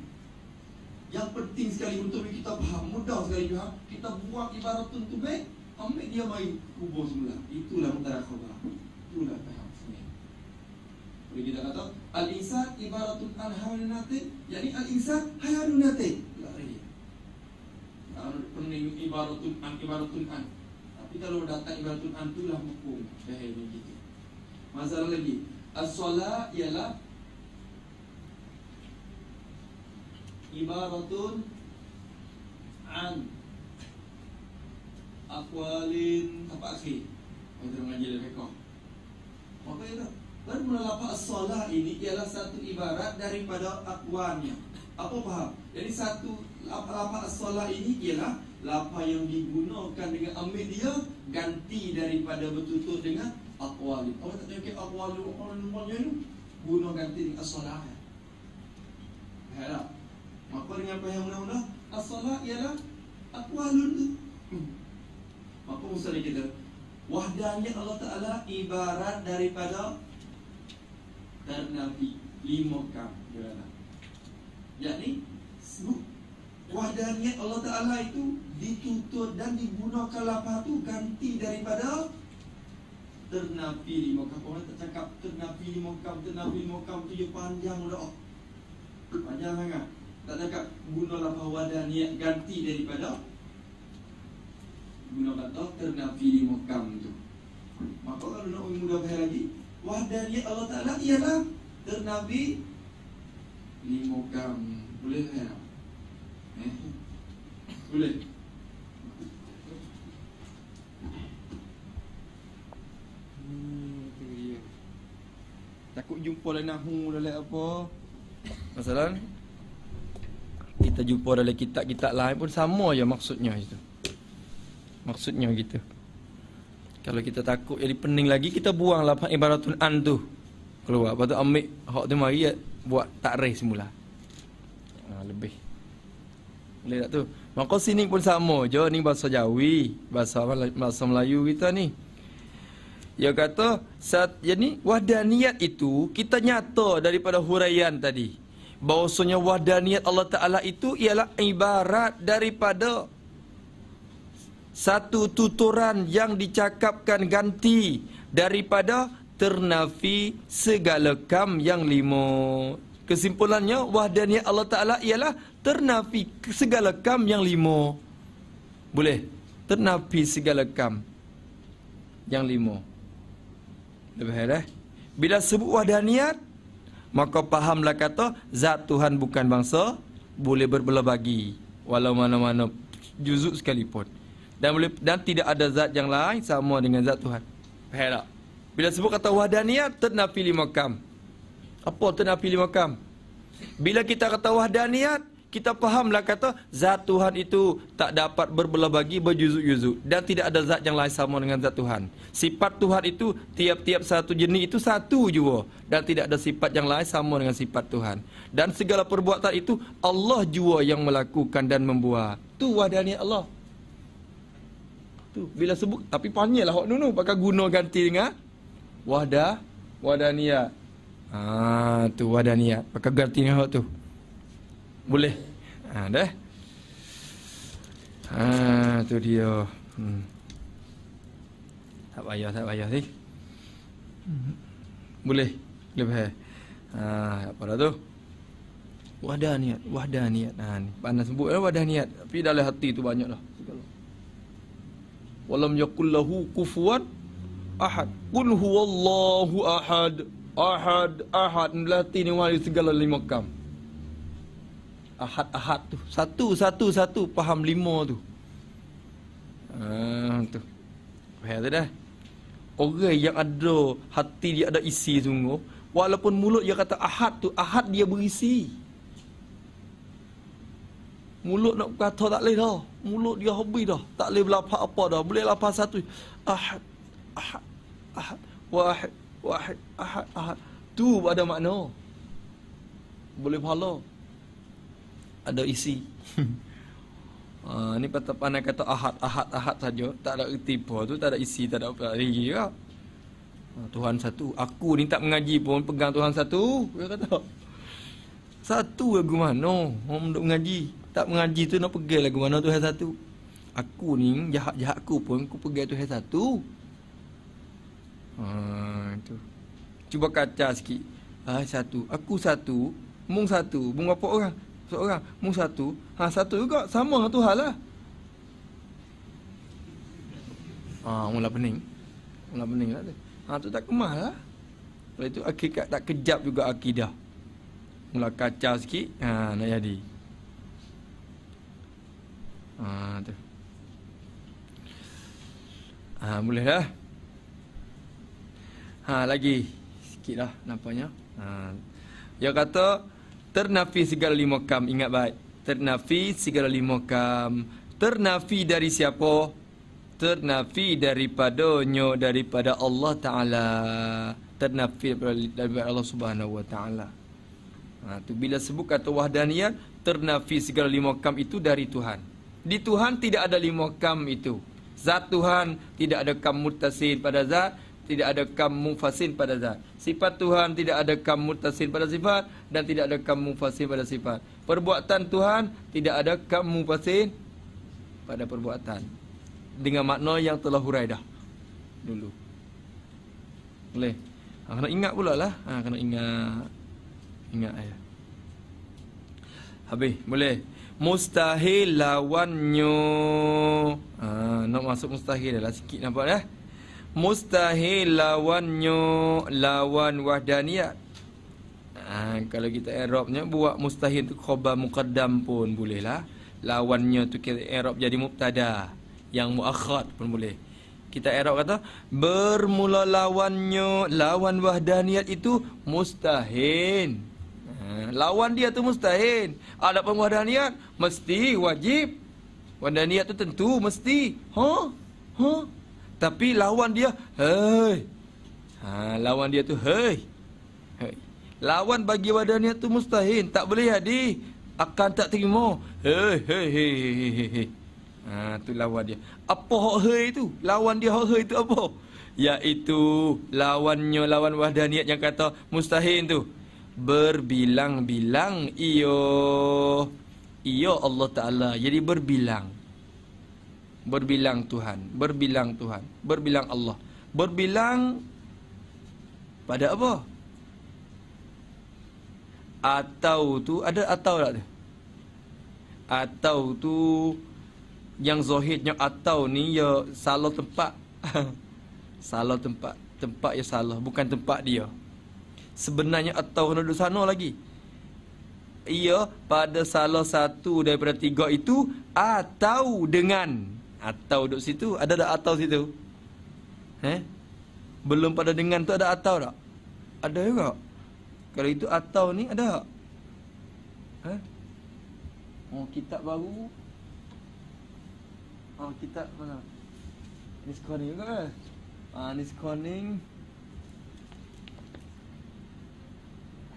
Speaker 1: Yang penting sekali untuk kita faham Mudah sekali faham Kita buat ibarat tu baik Ambil dia main kubur semula. Itulah mutara khabar Itulah faham Boleh kita kata Al-insan ibaratun an-hawanun natin Yani al-insan hayanun natin pening ibaratun an ibaratun an. Tapi kalau datang ibaratun an itulah hukum jahil begitu. Masalah lagi, as-solat ialah ibaratun an akwalin apa akhir. Kita mengaji lebih kau. Apa itu? Dan melapa as-solat ini ialah satu ibarat daripada akwalnya. Apa faham? Jadi satu lapa as-solat ini ialah lapa yang digunakan dengan ambil dia ganti daripada bertutur dengan aqwal. Orang tak cakap aqwal orang namanya ni guna ganti dengan as-solat. Ya. Maka dengan apa yang mudah-mudah as-solat ialah aqwalun tu. Maka misalnya kita wahdanya Allah Taala ibarat daripada ternabi lima kam. Yakni Wahdaniat Allah Ta'ala itu Dituntut dan digunakan lapar itu Ganti daripada Ternafi lima kam Orang tak cakap ternafi lima kam Ternafi lima kam itu panjang dah Panjang sangat Tak cakap guna lapar wahdaniat Ganti daripada Guna kata ternafi lima kam itu Maka kalau nak mudah bahaya lagi Wahdaniat Allah Ta'ala ialah Ternafi lima kam Boleh tak? Eh? Boleh? Hmm, Takut jumpa dalam nahu dalam apa. Masalah? Kita jumpa dalam kitab-kitab lain pun sama je maksudnya itu. Maksudnya gitu. Kalau kita takut jadi pening lagi Kita buang lapan ibaratun an tu. Keluar. Lepas tu ambil Hak tu mari Buat takrih semula. Ha, Lebih. Boleh tak tu? Maka sini pun sama je. Ni bahasa Jawi, bahasa bahasa Melayu kita ni. Dia kata saat yani wahdaniyat itu kita nyata daripada huraian tadi. Bahawasanya wahdaniyat Allah Taala itu ialah ibarat daripada satu tuturan yang dicakapkan ganti daripada ternafi segala kam yang lima. Kesimpulannya wahdaniyat Allah Taala ialah ternafi segala kam yang lima. Boleh? Ternafi segala kam yang lima. Lebih eh? Bila sebut wahdaniyat, maka fahamlah kata zat Tuhan bukan bangsa boleh berbelah bagi walau mana-mana juzuk sekalipun. Dan boleh dan tidak ada zat yang lain sama dengan zat Tuhan. Faham tak? Bila sebut kata wahdaniyat, ternafi lima kam. Apa ternafi lima kam? Bila kita kata wahdaniyat, kita fahamlah kata zat Tuhan itu tak dapat berbelah bagi berjuzuk-juzuk dan tidak ada zat yang lain sama dengan zat Tuhan. Sifat Tuhan itu tiap-tiap satu jenis itu satu jua dan tidak ada sifat yang lain sama dengan sifat Tuhan. Dan segala perbuatan itu Allah jua yang melakukan dan membuat. Tu wahdaniat Allah. Tu bila sebut tapi panjanglah hok nunu pakai guna ganti dengan wahdah wahdaniat. Ah tu wahdaniat pakai ganti dengan hok tu. Boleh. Ha dah. Ha tu dia. Hmm. Tak payah, tak payah ni. Hmm. Boleh. Lebih. Ha apa dah tu? Wadah niat, wadah niat. Ha ni. Panas sebut lah wadah niat. Tapi dalam hati tu banyak lah. Walam yakul lahu kufuwan ahad. Qul huwallahu ahad. Ahad, ahad. Hati ni wali segala lima kam. Ahad-ahad tu. Satu, satu, satu. Faham lima tu. Ah, tu. Faham tu dah. Orang yang ada hati dia ada isi sungguh. Walaupun mulut dia kata ahad tu. Ahad dia berisi. Mulut nak kata tak boleh dah. Mulut dia hobi dah. Tak boleh berlapak apa dah. Boleh lapar satu. Ahad. Ahad. Ahad. Wahid. Wahid. Ahad. Ahad. Tu ada makna. Boleh pahala ada isi. ha, ni patut pandai kata ahad, ahad, ahad saja. Tak ada tipu tu, tak ada isi, tak ada apa lagi ya. Ha, Tuhan satu. Aku ni tak mengaji pun pegang Tuhan satu. Dia kata. Satu lagu mana orang duk mengaji. Tak mengaji tu nak pegang lagu mana Tuhan satu. Aku ni jahat-jahat aku pun aku pegang Tuhan satu. Ha, tu. Cuba kaca sikit. Ha, satu. Aku satu. Mung satu. Mung apa orang? Seorang. Mu satu. Ha satu juga. Sama tu hal lah. Ha mula pening. Mula pening lah tu. Ha tu tak kemah lah. Lepas itu akikat tak kejap juga akidah. Mula kacau sikit ha nak jadi. Ha tu. Ha boleh dah. Ha lagi sikit lah nampaknya. Ha. Dia kata Ternafi segala lima kam. Ingat baik. Ternafi segala lima kam. Ternafi dari siapa? Ternafi daripadanya Daripada Allah Ta'ala. Ternafi daripada Allah Subhanahu Wa Ta'ala. Ha, tu Bila sebut kata wahdaniyat Ternafi segala lima kam itu dari Tuhan. Di Tuhan tidak ada lima kam itu. Zat Tuhan tidak ada kam mutasin pada zat tidak ada kam mufasin pada zat. Sifat Tuhan tidak ada kam mutasin pada sifat dan tidak ada kam mufasin pada sifat. Perbuatan Tuhan tidak ada kam mufasin pada perbuatan. Dengan makna yang telah hurai dah dulu. Boleh. Ha, kena ingat pula lah. Ha, kena ingat. Ingat ayah. Habis. Boleh. Mustahil lawannya. Ha, nak masuk mustahil dah lah sikit nampak dah. Eh? Mustahil lawannya lawan wahdaniyat. Ha, kalau kita Arabnya buat mustahil tu khabar muqaddam pun boleh lah. Lawannya tu kita Arab jadi mubtada yang muakhad pun boleh. Kita Arab kata bermula lawannya lawan wahdaniyat itu mustahil. Ha, lawan dia tu mustahil. Ada wahdaniyat mesti wajib. Wahdaniyat tu tentu mesti. Ha? Ha? Tapi lawan dia, hei. Ha, lawan dia tu, hei. hei. Lawan bagi badannya tu mustahil. Tak boleh jadi. Akan tak terima. Hei, hei, hei, hei, hei. Ha, tu lawan dia. Apa hak hei tu? Lawan dia hak hei tu apa? Iaitu lawannya lawan wahdaniat yang kata mustahil tu. Berbilang-bilang iyo. Iyo Allah Ta'ala. Jadi berbilang berbilang Tuhan, berbilang Tuhan, berbilang Allah. Berbilang pada apa? Atau tu ada atau tak? Atau tu yang zahirnya atau ni ya salah tempat. salah tempat. Tempat ya salah, bukan tempat dia. Sebenarnya atau kena duduk sana lagi. Ia pada salah satu daripada tiga itu atau dengan atau duduk situ Ada tak atau situ? Eh? Belum pada dengan tu ada atau tak? Ada juga Kalau itu atau ni ada tak? Eh? Oh, kitab baru. Oh, kitab mana? Ini scoring juga kan? Ah, ni scoring.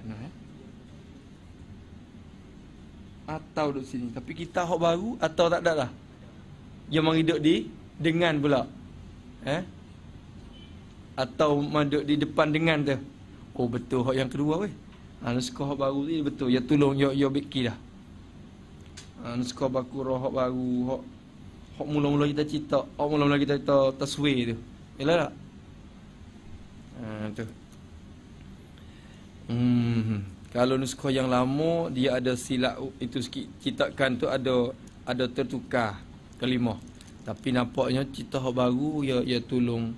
Speaker 1: Mana eh? Atau duduk sini. Tapi kita hok baru atau tak ada lah. Yang menghidup di dengan pula. Eh? Atau manduk di depan dengan tu. Oh betul hok yang kedua weh. Ha, nuskah baru ni betul. Ya tolong ya ya beki dah. Ha, nuskah baku roh hok baru hok hok mula-mula kita cerita, hok mula-mula kita cerita taswir tu. Yalah tak? Ha, tu. Hmm. Kalau nuskah yang lama dia ada silap itu sikit citakan tu ada ada tertukar kelima. Tapi nampaknya cerita hok baru ya ya tolong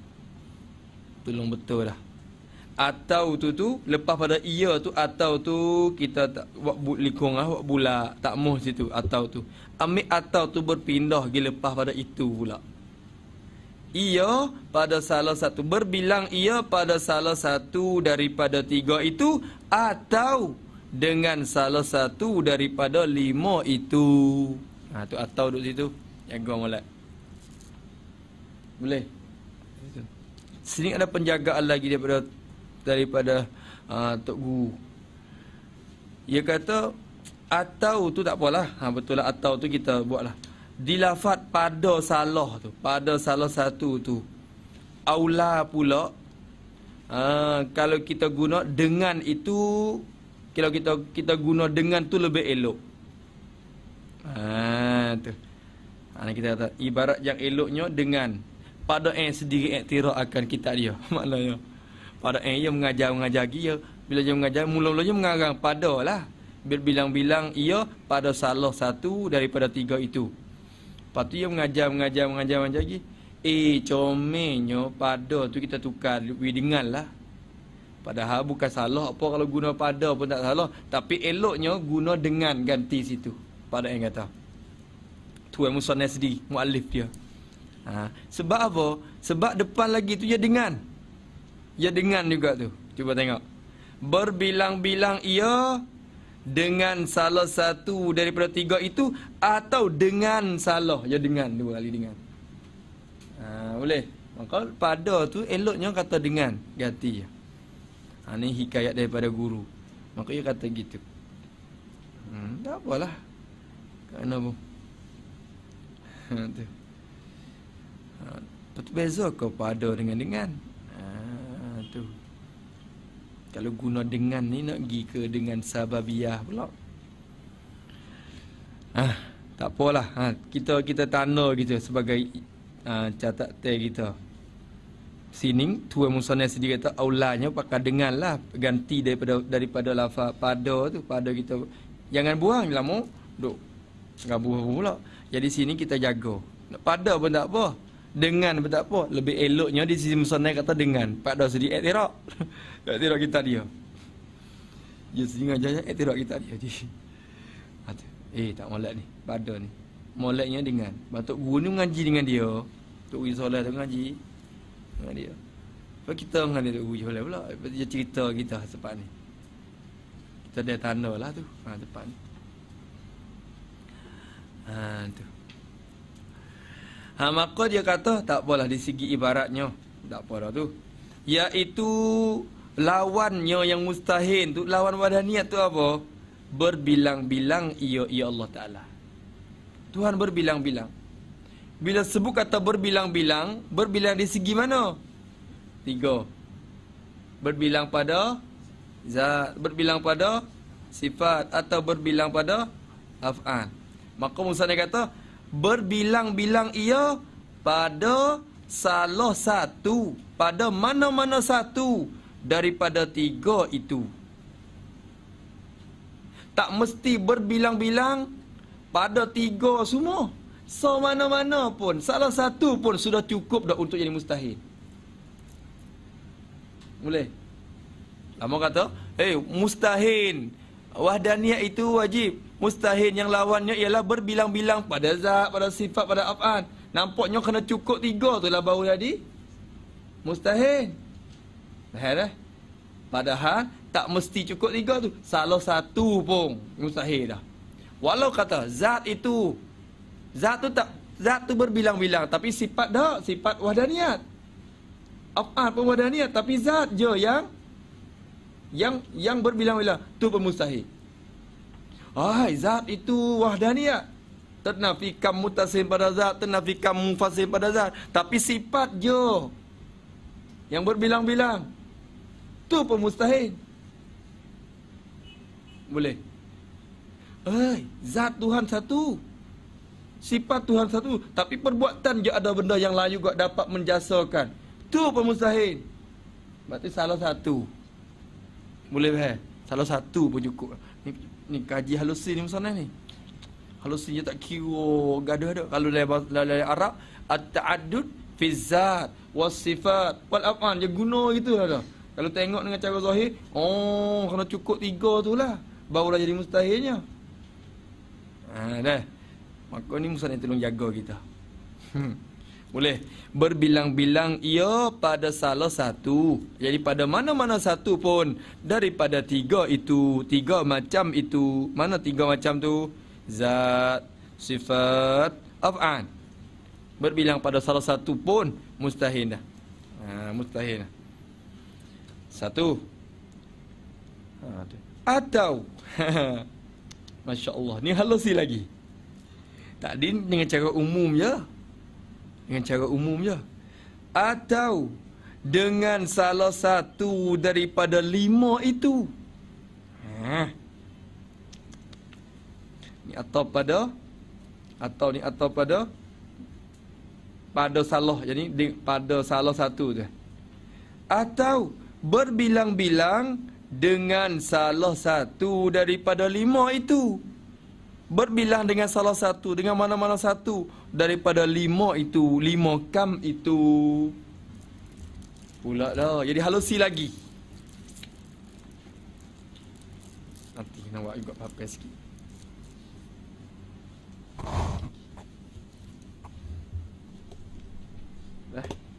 Speaker 1: tolong betul dah. Atau tu tu lepas pada ia tu atau tu kita tak buat likung ah buat bula tak moh situ atau tu. Ambil atau tu berpindah gi lepas pada itu pula. Ia pada salah satu berbilang ia pada salah satu daripada tiga itu atau dengan salah satu daripada lima itu. Ha tu atau duduk situ yang gua molek boleh sini ada penjagaan lagi daripada daripada uh, Tok Guru. Ia kata atau tu tak apalah. Ha betul lah atau tu kita buatlah. Dilafat pada salah tu, pada salah satu tu. Aula pula uh, kalau kita guna dengan itu kalau kita kita guna dengan tu lebih elok. Ha tu. Ha kita kata ibarat yang eloknya dengan pada yang sendiri iktiraf akan kita dia. Maknanya pada eh ia mengajar mengajar dia bila dia mengajar mula-mulanya mengarang pada lah berbilang-bilang ia pada salah satu daripada tiga itu. Lepas tu ia mengajar mengajar mengajar mengajar lagi. Eh comelnya pada tu kita tukar dengan lah. Padahal bukan salah apa kalau guna pada pun tak salah. Tapi eloknya guna dengan ganti situ. Pada yang kata tu yang musanah sendiri mualif dia ha. sebab apa sebab depan lagi tu dia dengan Ya dengan juga tu. Cuba tengok. Berbilang-bilang ia dengan salah satu daripada tiga itu atau dengan salah. Ya dengan dua kali dengan. Ha, boleh. Maka pada tu eloknya kata dengan. Ganti ya. Ha, ni hikayat daripada guru. Maka ia kata gitu. Hmm, tak apalah. Kenapa? Ha, tu. Ha, betul beza kau pada dengan dengan tu. Kalau guna dengan ni nak pergi ke dengan sababiyah pula. Ah, tak apalah. Ha, kita kita tanda gitu sebagai uh, catat teh kita. Sini tuan musana sendiri kata aulanya pakai dengan lah ganti daripada daripada lafaz pada tu pada kita jangan buang lama duk gabuh pula. Jadi sini kita jaga. Pada pun tak apa. Dengan pun tak apa. Lebih eloknya di sisi musannaf kata dengan. Pada sedi iktiraf iktiraf kita dia. Dia sini aja iktiraf kita dia. Di eh tak molek ni. Pada ni. Moleknya dengan. Batuk guru ni mengaji dengan dia. Tok guru solat tu mengaji dengan dia. Apa kita dengan dia tok guru solat pula. Dia cerita kita sebab ni. Kita ada tanda lah tu. Ha depan ha tu Ha, maka dia kata tak apalah di segi ibaratnya. Tak apa dah tu. Iaitu lawannya yang mustahil tu. Lawan wadaniyat tu apa? Berbilang-bilang ia ia Allah Ta'ala. Tuhan berbilang-bilang. Bila sebut kata berbilang-bilang, berbilang di segi mana? Tiga. Berbilang pada zat, berbilang pada sifat atau berbilang pada af'an. Maka Musa ni kata, berbilang-bilang ia pada salah satu pada mana-mana satu daripada tiga itu. Tak mesti berbilang-bilang pada tiga semua. So mana-mana pun salah satu pun sudah cukup dah untuk jadi mustahil. Boleh? Lama kata eh hey, mustahil. Wahdaniyah itu wajib Mustahil yang lawannya ialah berbilang-bilang pada zat, pada sifat, pada af'an. Nampaknya kena cukup tiga tu lah baru jadi. Mustahil. Faham eh? Padahal tak mesti cukup tiga tu. Salah satu pun mustahil dah. Walau kata zat itu zat tu tak zat tu berbilang-bilang tapi sifat dah sifat wahdaniyat. Af'al pun wahdaniyat tapi zat je yang yang yang berbilang-bilang tu pun mustahil. Hai zat itu wahdaniyat. Ternafikan mutasim pada zat, ternafikan mufasim pada zat. Tapi sifat je. Yang berbilang-bilang. Tu pun mustahil. Boleh. Eh, zat Tuhan satu. Sifat Tuhan satu. Tapi perbuatan je ada benda yang lain juga dapat menjasakan. Tu pun mustahil. Berarti salah satu. Boleh eh? Salah satu pun cukup. Ni, kaji halusin ni misalnya ni. Halusin je tak kira gaduh ada. Kalau dalam Arab, at-ta'addud fi zat was sifat wal af'al dia guna gitu lah kalau tengok dengan cara zahir oh kena cukup tiga tu lah barulah jadi mustahilnya ha dah maka ni mesti nak tolong jaga kita hmm. Boleh. Berbilang-bilang ia pada salah satu. Jadi pada mana-mana satu pun. Daripada tiga itu tiga macam itu. Mana tiga macam tu? Zat sifat af'an. Berbilang pada salah satu pun mustahil dah. Ha, mustahil. Dah. Satu. Ha, Atau. Masya Allah Ni halusi lagi. Tadi dengan cara umum je Dengan cara umum je. Atau Dengan salah satu Daripada lima itu. Ha. Ni atau pada? Atau ni atau pada? Pada salah. Jadi di, pada salah satu tu atau berbilang-bilang dengan salah satu daripada lima itu berbilang dengan salah satu dengan mana-mana satu. Daripada lima itu lima kam itu pula dah jadi halusi lagi. Nanti nak buat juga pakai sikit. Dah.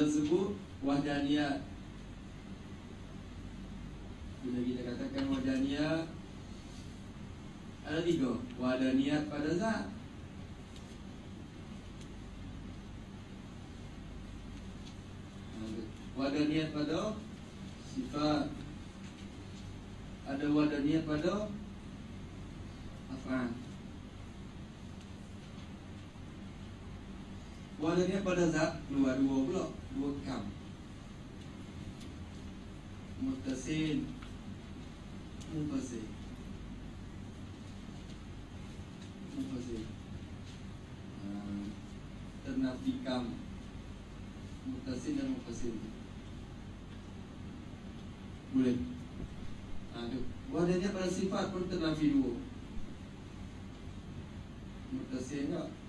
Speaker 1: Bila sebut wahdaniyat bila kita katakan wadaniyat Ada tiga. Wadaniyat pada zat. Wadaniyat pada Sifat. Ada wadaniyat pada Afan Wadaniyat pada zat Keluar dua pula Dua kam. Mutasin Mufasir Mufasir uh, Ternafikam Mutasin dan Mufasir Boleh. Aduh. Wadahnya pada sifat pun ternafi dua. Mutasin tak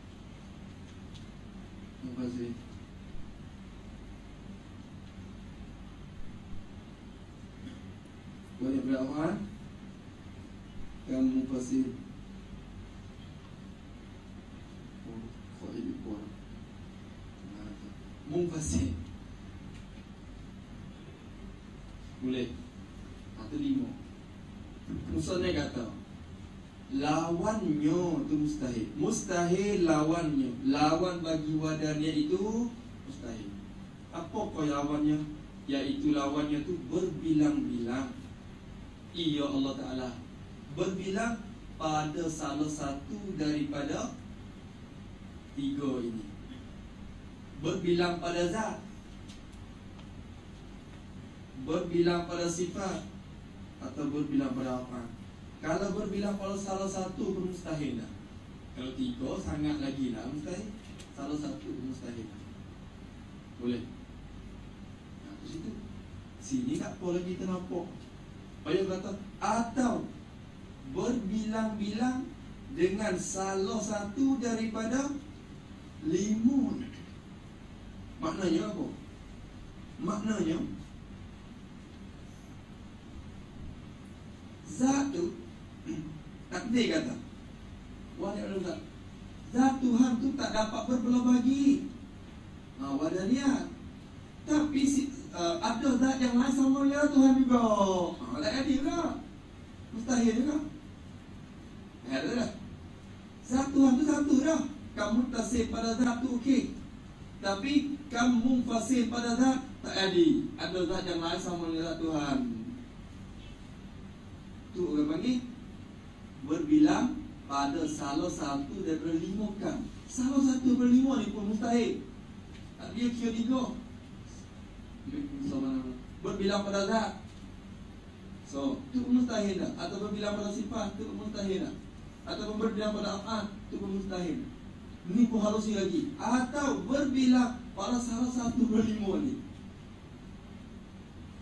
Speaker 1: Boleh berapa yang mufasir Khalid Iqbal Mufasir Boleh Satu lima Musuhnya kata Lawannya tu mustahil Mustahil lawannya Lawan bagi wadannya itu Mustahil Apa kau lawannya Iaitu lawannya tu berbilang-bilang Ia Allah Ta'ala berbilang pada salah satu daripada tiga ini. Berbilang pada zat. Berbilang pada sifat atau berbilang pada apa? Kalau berbilang pada salah satu pun mustahil dah. Kalau tiga sangat lagi lah mustahil. Salah satu pun mustahil. Boleh. Nah, situ. Sini tak apa lagi kita nampak. Payah kata atau berbilang-bilang dengan salah satu daripada lima
Speaker 2: Maknanya apa? Maknanya Zat tu Takdir kata. Wahai Allah Zat Tuhan tu tak dapat berbelah bagi ha, Wadaniat Tapi si, uh, ada zat yang lain sama dengan Tuhan juga. Ha, Tak ada juga. Mustahil juga. Ada dah. Zat Tuhan tu satu dah. Kamu tasir pada zat tu okey. Tapi kamu fasih pada zat Tak ada Ada zat yang lain sama dengan zat Tuhan. Tu orang panggil Berbilang pada salah satu daripada lima kan Salah satu daripada lima ni pun mustahil. Tak dia kira tiga. Berbilang pada zat. So, tu mustahil tak? Atau berbilang pada sifat, tu mustahil tak? Atau berbilang pada af'an, tu pun mustahil Ini pun halusi lagi. Atau berbilang pada salah satu berlima ni.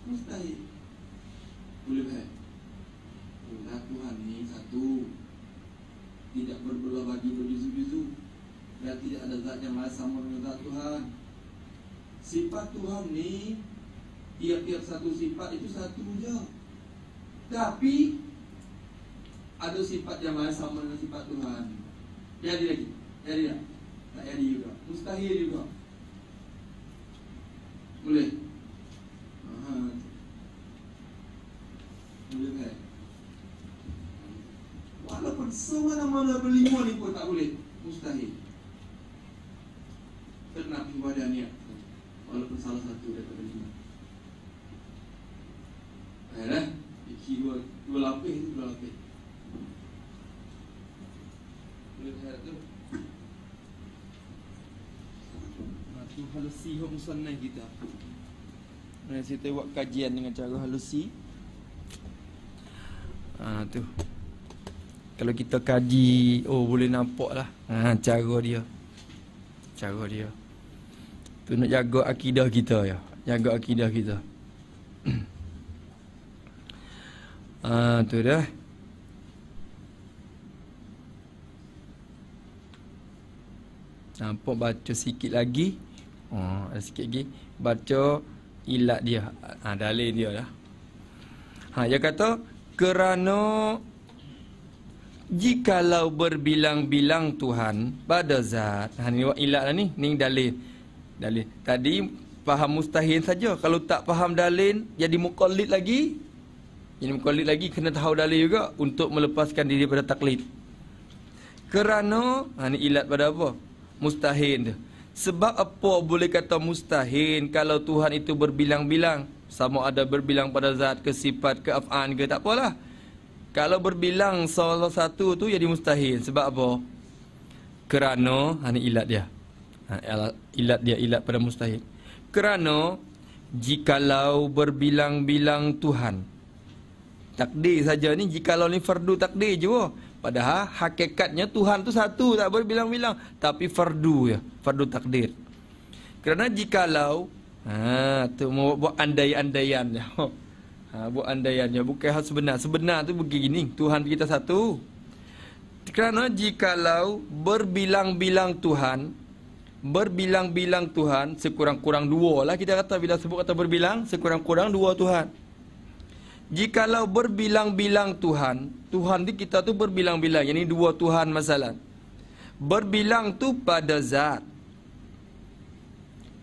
Speaker 2: Mustahil. Boleh baik Zat Tuhan ni satu Tidak berbelah bagi berjuzu-juzu Dan tidak ada zat yang lain sama dengan zat Tuhan Sifat Tuhan ni Tiap-tiap satu sifat itu satu je Tapi Ada sifat yang lain sama dengan sifat Tuhan Jadi lagi Jadi tak? Tak jadi juga Mustahil juga Boleh? Aha. Boleh kan? Walaupun semana-mana berlima ni pun tak boleh. Mustahil. Kena ibadah niat. Walaupun salah satu daripada lima. Eh, Iki dua, dua lapis tu dua lapis. Boleh lihat tu?
Speaker 1: Ha, tu halusi musannah kita. Nah, kita buat kajian dengan cara halusi. Ha, tu. Kalau kita kaji, oh boleh nampak lah. Ha, cara dia. Cara dia. Tu nak jaga akidah kita ya. Jaga akidah kita. ha, tu dah. Nampak baca sikit lagi. Oh, ada sikit lagi. Baca ilat dia. Ha, dalil dia lah. Ha, dia kata kerana jikalau berbilang-bilang Tuhan pada zat. Ha ni ilat lah ni, ni dalil. Dalil. Tadi faham mustahil saja. Kalau tak faham dalil jadi muqallid lagi. Jadi muqallid lagi kena tahu dalil juga untuk melepaskan diri pada taklid. Kerana ha ni ilat pada apa? Mustahil tu. Sebab apa boleh kata mustahil kalau Tuhan itu berbilang-bilang? Sama ada berbilang pada zat ke sifat ke af'an ke tak apalah. Kalau berbilang salah satu tu jadi mustahil. Sebab apa? Kerana ha ni ilat dia. Ha, ilat dia ilat pada mustahil. Kerana jikalau berbilang-bilang Tuhan. Takdir saja ni jikalau ni fardu takdir je. Padahal hakikatnya Tuhan tu satu tak berbilang-bilang tapi fardu ya, fardu takdir. Kerana jikalau ha tu mau buat andai-andaian. Ha buat andaian ya bukan hal sebenar. Sebenar tu begini, Tuhan kita satu. Kerana jikalau berbilang-bilang Tuhan berbilang-bilang Tuhan sekurang-kurang dua lah kita kata bila sebut kata berbilang sekurang-kurang dua Tuhan. Jikalau berbilang-bilang Tuhan, Tuhan di kita tu berbilang-bilang. Yang ini dua Tuhan masalah. Berbilang tu pada zat.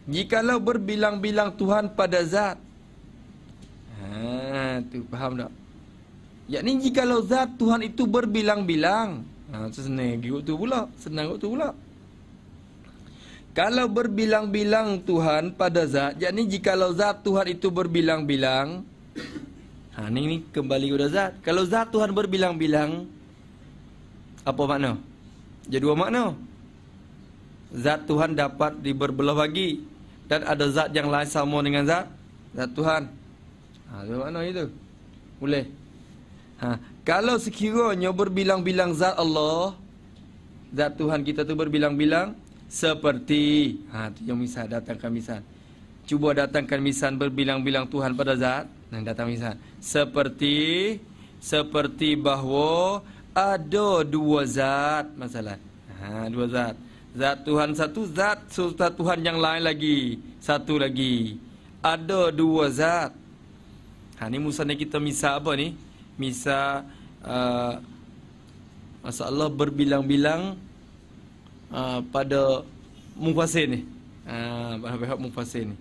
Speaker 1: Jikalau berbilang-bilang Tuhan pada zat. Ha, tu faham tak? Yakni jikalau zat Tuhan itu berbilang-bilang. Ha, senang tu pula. Senang tu pula. Kalau berbilang-bilang Tuhan pada zat, yakni jikalau zat Tuhan itu berbilang-bilang, Ha ni ni kembali kepada zat. Kalau zat Tuhan berbilang-bilang apa makna? Jadi dua makna. Zat Tuhan dapat diberbelah bagi dan ada zat yang lain sama dengan zat zat Tuhan. Ha dua makna itu. Boleh. Ha kalau sekiranya berbilang-bilang zat Allah zat Tuhan kita tu berbilang-bilang seperti ha tu yang misal datangkan misal. Cuba datangkan misal berbilang-bilang Tuhan pada zat Nang datang misal. Seperti seperti bahawa ada dua zat masalah. Ha, dua zat. Zat Tuhan satu, zat serta Tuhan yang lain lagi. Satu lagi. Ada dua zat. Ha ni misalnya kita misal apa ni? Misal uh, masalah berbilang-bilang uh, pada mufasir ni. Ha uh, pada mufasir ni.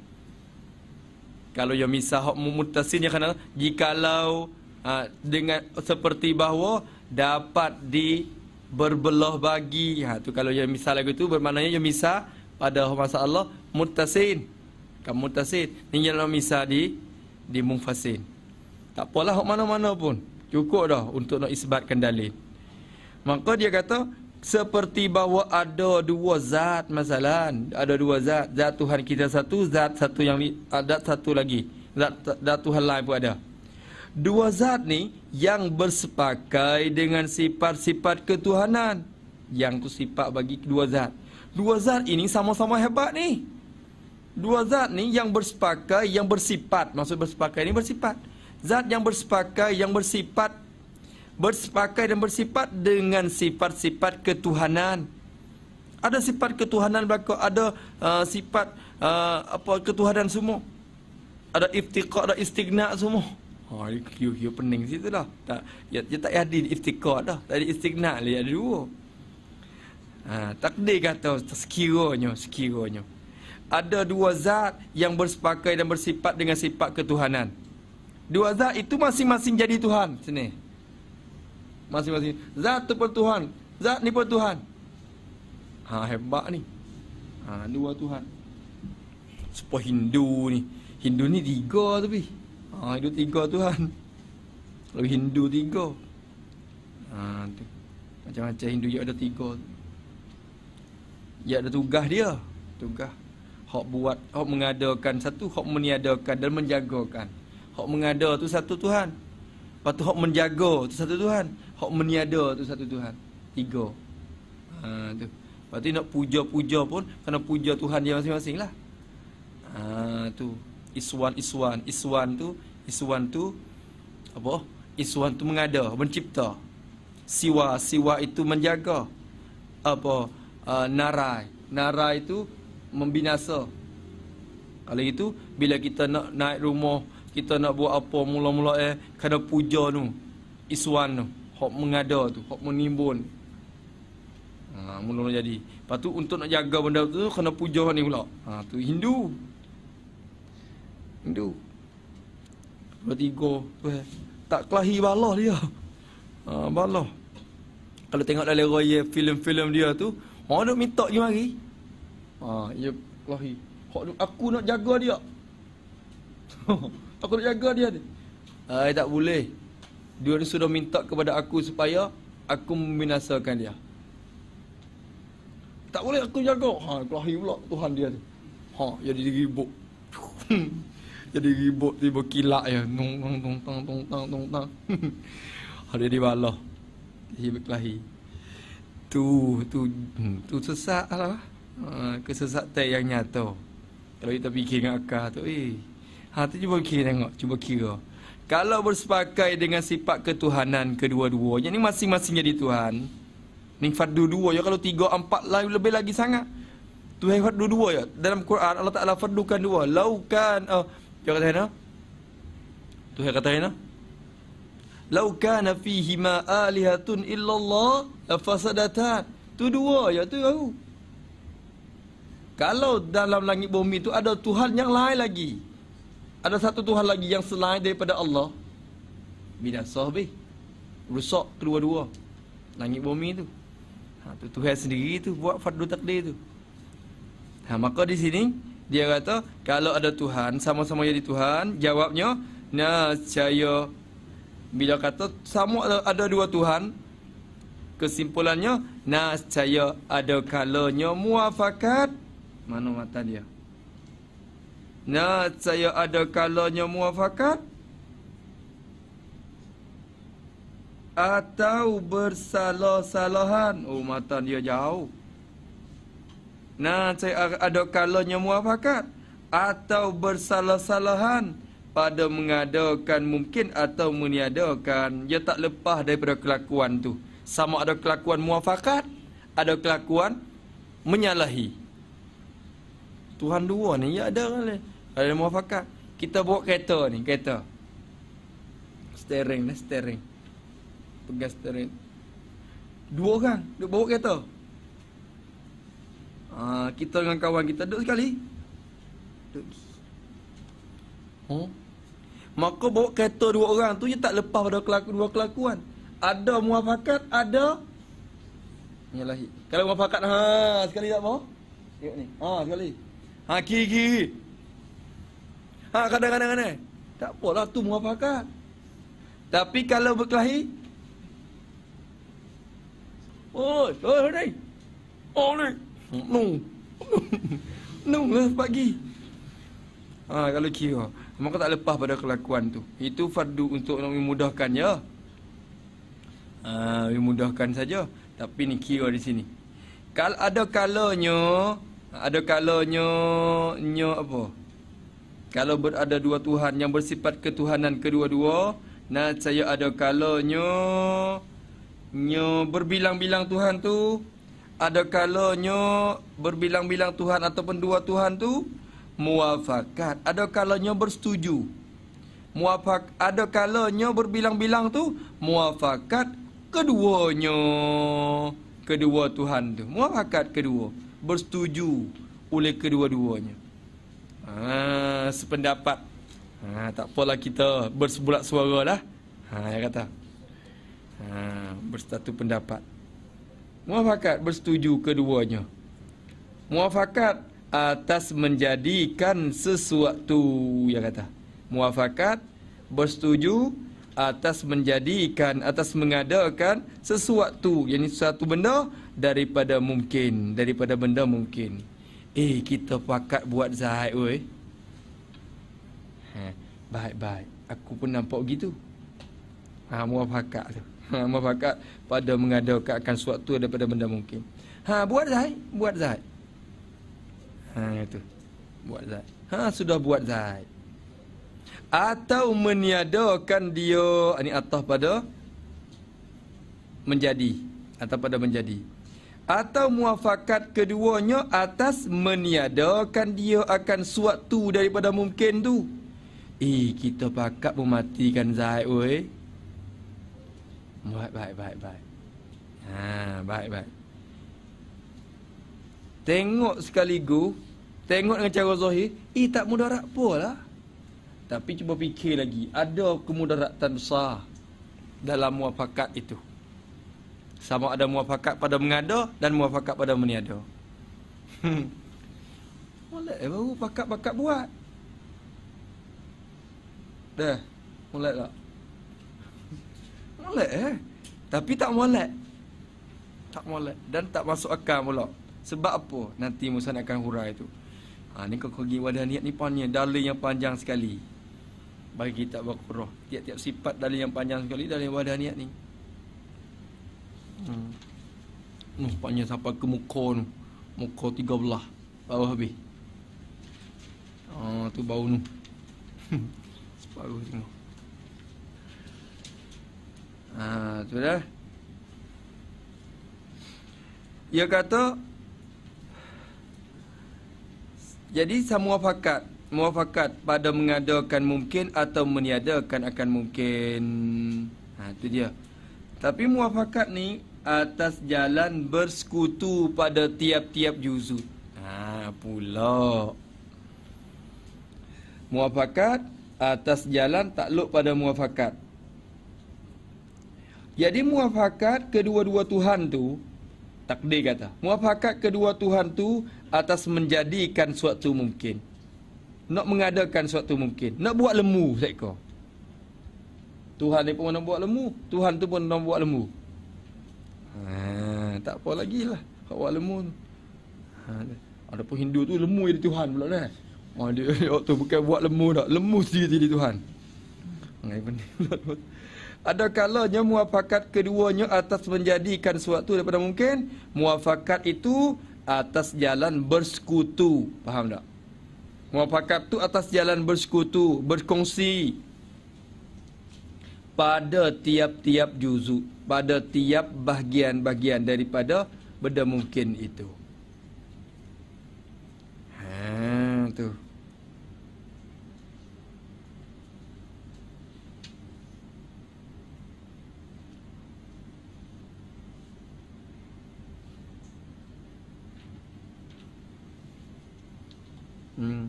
Speaker 1: Kalau yang misal hak mutasin yang kena jikalau uh, dengan seperti bahawa dapat di berbelah bagi. Ha tu kalau yang misal lagu tu bermaknanya yang misal pada masalah muttasin. Kan muttasin. Ni yang misal di di munfasin. Tak apalah hok mana-mana pun. Cukup dah untuk nak isbatkan dalil. Maka dia kata seperti bahawa ada dua zat masalah, ada dua zat, zat Tuhan kita satu, zat satu yang ada satu lagi. Zat, zat Tuhan lain pun ada. Dua zat ni yang bersepakai dengan sifat-sifat ketuhanan. Yang tu sifat bagi kedua zat. Dua zat ini sama-sama hebat ni. Dua zat ni yang bersepakai, yang bersifat. Maksud bersepakai ni bersifat. Zat yang bersepakai, yang bersifat. Bersepakai dan bersifat dengan sifat-sifat ketuhanan. Ada sifat ketuhanan belakang, ada uh, sifat uh, apa ketuhanan semua. Ada iftiqah, ada istigna semua. Ha ni kiu-kiu pening situ dah. Tak ya, dia tak ada iftikar dah. Tak ada istighna dia ada dua. Ha takdir kata sekiranya sekiranya ada dua zat yang bersepakai dan bersifat dengan sifat ketuhanan. Dua zat itu masing-masing jadi Tuhan sini. Masing-masing zat tu pun Tuhan, zat ni pun Tuhan. Ha hebat ni. Ha dua Tuhan. Supaya Hindu ni. Hindu ni tiga tapi. Ha, Hindu tiga Tuhan. Kalau Hindu tiga. Ha, tu. Macam-macam Hindu yang ada tiga. Ya ada tugas dia. Tugas. Hak buat, hak mengadakan satu, hak meniadakan dan menjagakan. Hak mengada tu satu Tuhan. Lepas tu hak menjaga tu satu Tuhan. Hak meniada tu satu Tuhan. Tiga. Ha, tu. Lepas tu nak puja-puja pun, kena puja Tuhan dia masing-masing lah. Ha, tu. Iswan Iswan Iswan tu Iswan tu apa Iswan tu mengada mencipta Siwa Siwa itu menjaga apa uh, Narai Narai itu membinasa kalau itu bila kita nak naik rumah kita nak buat apa mula-mula eh kena puja tu Iswan tu hok mengada tu hok menimbun ha mula-mula jadi lepas tu untuk nak jaga benda tu kena puja ni pula ha tu Hindu Hindu. Dua tiga. Eh, tak kelahi balah dia. Ha, balah. Kalau tengok dalam roya filem-filem dia tu, orang nak minta je mari. Ha, ya Allahi. Aku nak jaga dia. aku nak jaga dia ni. Tak boleh. Dia sudah minta kepada aku supaya aku membinasakan dia. Tak boleh aku jaga. Ha, kelahi pula Tuhan dia tu. Ha, jadi ribut. jadi ribut tiba kilat ya. Tung tung tung tung tung tung tung. tung. Hari di balah. Dia berkelahi. Tu tu hmm, tu sesat lah ha, kesesatan yang nyata kalau kita fikir dengan akal tu eh ha tu cuba kira tengok cuba kira kalau bersepakai dengan sifat ketuhanan kedua-dua yang ni masing-masing jadi Tuhan ni fardu dua ya kalau tiga empat lah lebih lagi sangat Tuhan fardu dua ya dalam Quran Allah Taala fardukan dua laukan uh, dia kata mana? Tuhan kata mana? Lau kana fihi ma alihatun illallah lafasadatan. Tu dua ya tu aku. Kalau dalam langit bumi tu ada Tuhan yang lain lagi. Ada satu Tuhan lagi yang selain daripada Allah. Binasa habis. Rusak kedua-dua. Langit bumi tu. Ha, tu Tuhan sendiri tu buat fardu takdir tu. Ha, maka di sini dia kata kalau ada Tuhan sama-sama jadi Tuhan, jawabnya nascaya bila kata sama ada, ada dua Tuhan kesimpulannya nascaya ada kalanya muafakat mana mata dia nascaya ada kalanya muafakat atau bersalah-salahan oh mata dia jauh Nah, saya ada kalanya muafakat atau bersalah-salahan pada mengadakan mungkin atau meniadakan. Dia tak lepas daripada kelakuan tu. Sama ada kelakuan muafakat, ada kelakuan menyalahi. Tuhan dua ni ya ada kan? Ada muafakat. Kita bawa kereta ni, kereta. Steering ni, steering. Pegang steering. Dua orang duk bawa kereta. Ha, kita dengan kawan kita duduk sekali. Duduk. Oh. Maka bawa kereta dua orang tu je tak lepas pada kelaku, dua kelakuan. Ada muafakat, ada menyalahi. Kalau muafakat ha sekali tak mau? Tengok ni. Ha sekali. Ha kiri. Ha kadang-kadang eh. Tak apalah tu muafakat. Tapi kalau berkelahi Oh, oh ni. Oh ni. No lah pagi. Ha kalau kira maka tak lepas pada kelakuan tu. Itu fardu untuk memudahkan ya. Ha memudahkan saja. Tapi ni kira di sini. Kalau ada kalanya ada kalanya nyo apa? Kalau berada dua Tuhan yang bersifat ketuhanan kedua-dua, nah saya ada kalanya nyo berbilang-bilang Tuhan tu, ada kalanya berbilang-bilang Tuhan ataupun dua Tuhan tu muafakat. Ada kalanya bersetuju. Muafak ada kalanya berbilang-bilang tu muafakat keduanya. Kedua Tuhan tu. Muafakat kedua. Bersetuju oleh kedua-duanya. Ha, sependapat. Ha, tak apalah kita bersebulat suara lah. Ha, dia kata. Ha, bersatu pendapat. Muafakat bersetuju keduanya. Muafakat atas menjadikan sesuatu. Dia kata. Muafakat bersetuju atas menjadikan, atas mengadakan sesuatu. Yang ini sesuatu benda daripada mungkin. Daripada benda mungkin. Eh, kita pakat buat zahid, weh. Ha, baik-baik. Aku pun nampak begitu. Ha, muafakat tu. Ha, muafakat pada mengadakan akan sesuatu daripada benda mungkin. Ha, buat zahid. Buat zahid. Ha, itu. Buat zahid. Ha, sudah buat zahid. Atau meniadakan dia. Ini atas pada menjadi. Atau pada menjadi atau muafakat keduanya atas meniadakan dia akan suatu daripada mungkin tu. Eh, kita pakat mematikan Zaid, oi. Baik, baik, baik, baik. Ha, baik, baik. Tengok sekaligus, tengok dengan cara zahir, eh tak mudarat lah. Tapi cuba fikir lagi, ada kemudaratan besar dalam muafakat itu. Sama ada muafakat pada mengada dan muafakat pada meniada. Hmm. Molek eh baru pakat-pakat buat. Dah. Molek tak? Molek eh. Tapi tak molek. Tak molek dan tak masuk akal pula. Sebab apa? Nanti Musa nak akan hurai tu. Ha ni kau pergi wadah niat ni panjang, dalil yang panjang sekali. Bagi kita berqurah. Tiap-tiap sifat dalil yang panjang sekali dalil wadah niat ni. Hmm. Nampaknya sampai ke muka tu. Muka tiga belah. Bawah habis. Ah, tu bau tu. Separuh tengok. Ah, tu dah. Dia kata jadi sama muafakat muafakat pada mengadakan mungkin atau meniadakan akan mungkin. Ha tu dia. Tapi muafakat ni atas jalan bersekutu pada tiap-tiap juzud. Ha pula. Muafakat atas jalan takluk pada muafakat. Jadi muafakat kedua-dua Tuhan tu takdir kata. Muafakat kedua Tuhan tu atas menjadikan suatu mungkin. Nak mengadakan suatu mungkin. Nak buat lemu seekor. Tuhan ni pun nak buat lemu. Tuhan tu pun nak buat lemu. Ha, tak apa lagi lah. Kau buat lemu tu. Ha, ada pun Hindu tu lemu jadi Tuhan pula dah. Oh, dia, waktu bukan buat lemu tak. Lemu sendiri jadi Tuhan. Ada kalanya muafakat keduanya atas menjadikan sesuatu daripada mungkin. Muafakat itu atas jalan bersekutu. Faham tak? Muafakat tu atas jalan bersekutu, berkongsi pada tiap-tiap juzuk pada tiap bahagian-bahagian daripada benda mungkin itu ha tu Hmm.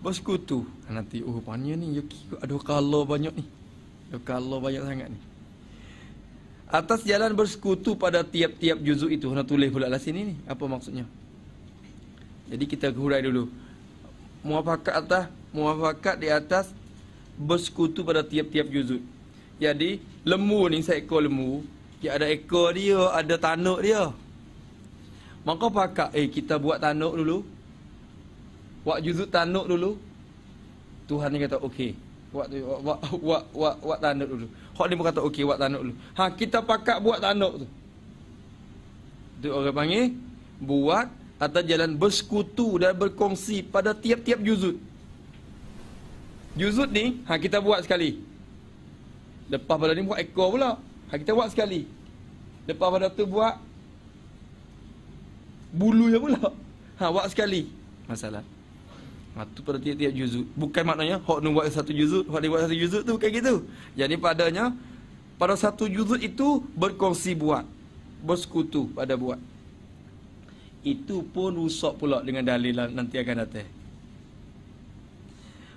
Speaker 1: Bersekutu Nanti Oh rupanya ni Yuki ada color banyak ni. Ada color banyak sangat ni. Atas jalan bersekutu pada tiap-tiap juzuk itu Nak tulis pula lah sini ni. Apa maksudnya? Jadi kita hurai dulu. Muafakat atas Muafakat di atas Bersekutu pada tiap-tiap juzuk. Jadi Lembu ni seekor lembu Ya ada ekor dia Ada tanuk dia. Maka pakak Eh kita buat tanuk dulu Buat juzuk tanuk dulu. Tuhan ni kata okey. Buat tu buat buat buat buat tanuk dulu. Hak ni pun kata okey buat tanuk dulu. Ha kita pakat buat tanuk tu. Tu orang panggil buat atau jalan bersekutu dan berkongsi pada tiap-tiap juzut. Juzut ni ha kita buat sekali. Lepas pada ni buat ekor pula. Ha kita buat sekali. Lepas pada tu buat bulunya pula. Ha buat sekali. Masalah. Ha, tu pada tiap-tiap juzuk. Bukan maknanya hok nu buat satu juzuk, hok ni buat satu juzuk tu bukan gitu. Jadi padanya pada satu juzuk itu berkongsi buat, bersekutu pada buat. Itu pun rusak pula dengan dalil nanti akan datang.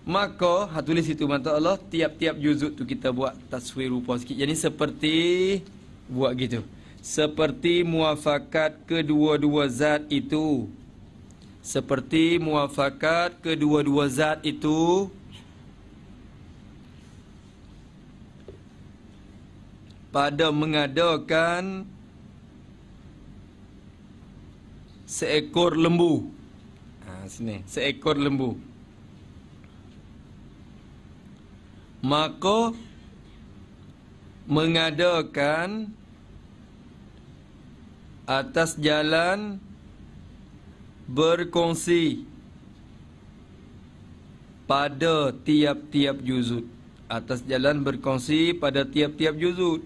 Speaker 1: Maka ha, tulis itu mata Allah tiap-tiap juzuk tu kita buat taswir rupa sikit. Jadi seperti buat gitu. Seperti muafakat kedua-dua zat itu seperti muafakat kedua-dua zat itu pada mengadakan seekor lembu. Ha, sini, seekor lembu. Maka mengadakan atas jalan berkongsi pada tiap-tiap juzud. Atas jalan berkongsi pada tiap-tiap juzud.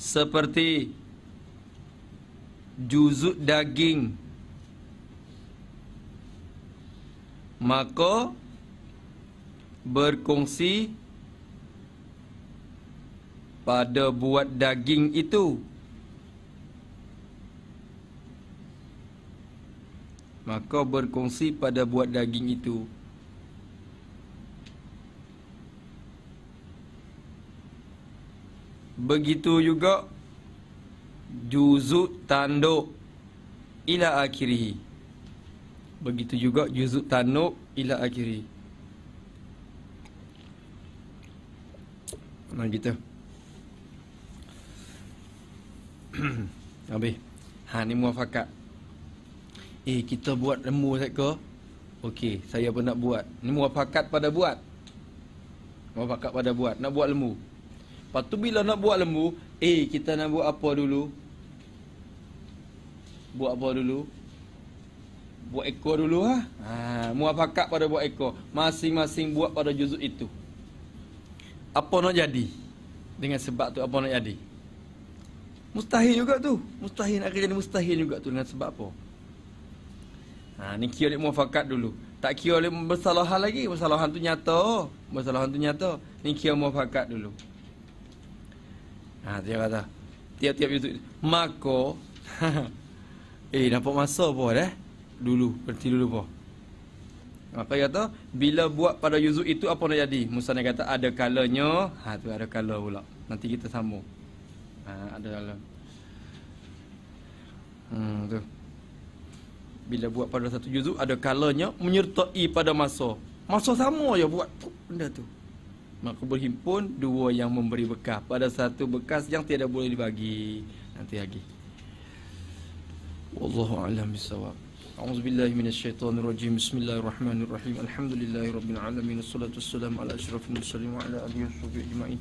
Speaker 1: Seperti juzud daging. Maka berkongsi pada buat daging itu Maka berkongsi pada buat daging itu. Begitu juga Juzuk tanduk Ila akhirih. Begitu juga juzuk tanduk Ila akhirih. Mana kita Habis. Ha ni muafakat Eh kita buat lembu set ke Okey saya pun nak buat. Ni muafakat pada buat. Muafakat pada buat. Nak buat lembu. Lepas tu bila nak buat lembu Eh kita nak buat apa dulu? Buat apa dulu? Buat ekor dulu ha? ha muafakat pada buat ekor. Masing-masing buat pada juzuk itu. Apa nak jadi? Dengan sebab tu apa nak jadi? Mustahil juga tu. Mustahil nak jadi mustahil juga tu. Dengan sebab apa Ha, ni kira muafakat dulu. Tak kira oleh bersalahan lagi. Bersalahan tu nyata. Bersalahan tu nyata. Ni kira muafakat dulu. Ha, dia kata. Tiap-tiap itu. Maka. eh, dapat masa apa dah? Dulu. Berhenti dulu apa? Maka kata, bila buat pada yuzuk itu apa nak jadi? Musa nak kata ada kalanya, ha tu ada kala pula. Nanti kita sambung. Ha ada kala. Hmm tu bila buat pada satu juzuk ada kalanya menyertai pada masa masa sama je buat benda tu maka berhimpun dua yang memberi bekas pada satu bekas yang tiada boleh dibagi nanti lagi wallahu a'lam bisawab أعوذ بالله من الشيطان الرجيم بسم الله الرحمن الرحيم الحمد لله رب العالمين الصلاة والسلام على أشرف المرسلين وعلى آله وصحبه أجمعين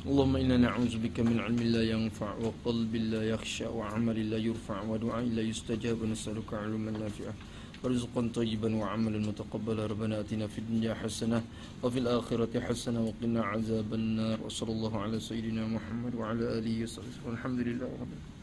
Speaker 1: اللهم إنا نعوذ بك من علم لا ينفع وقلب لا يخشى وعمل لا يرفع ودعاء لا يستجاب ونسألك علما نافعا. ورزقا طيبا وعملا متقبلا. ربنا آتنا في الدنيا حسنة وفي الآخرة حسنة وقنا عذاب النار. وصلى الله على سيدنا محمد وعلى آله وصحبه. والحمد لله رب العالمين.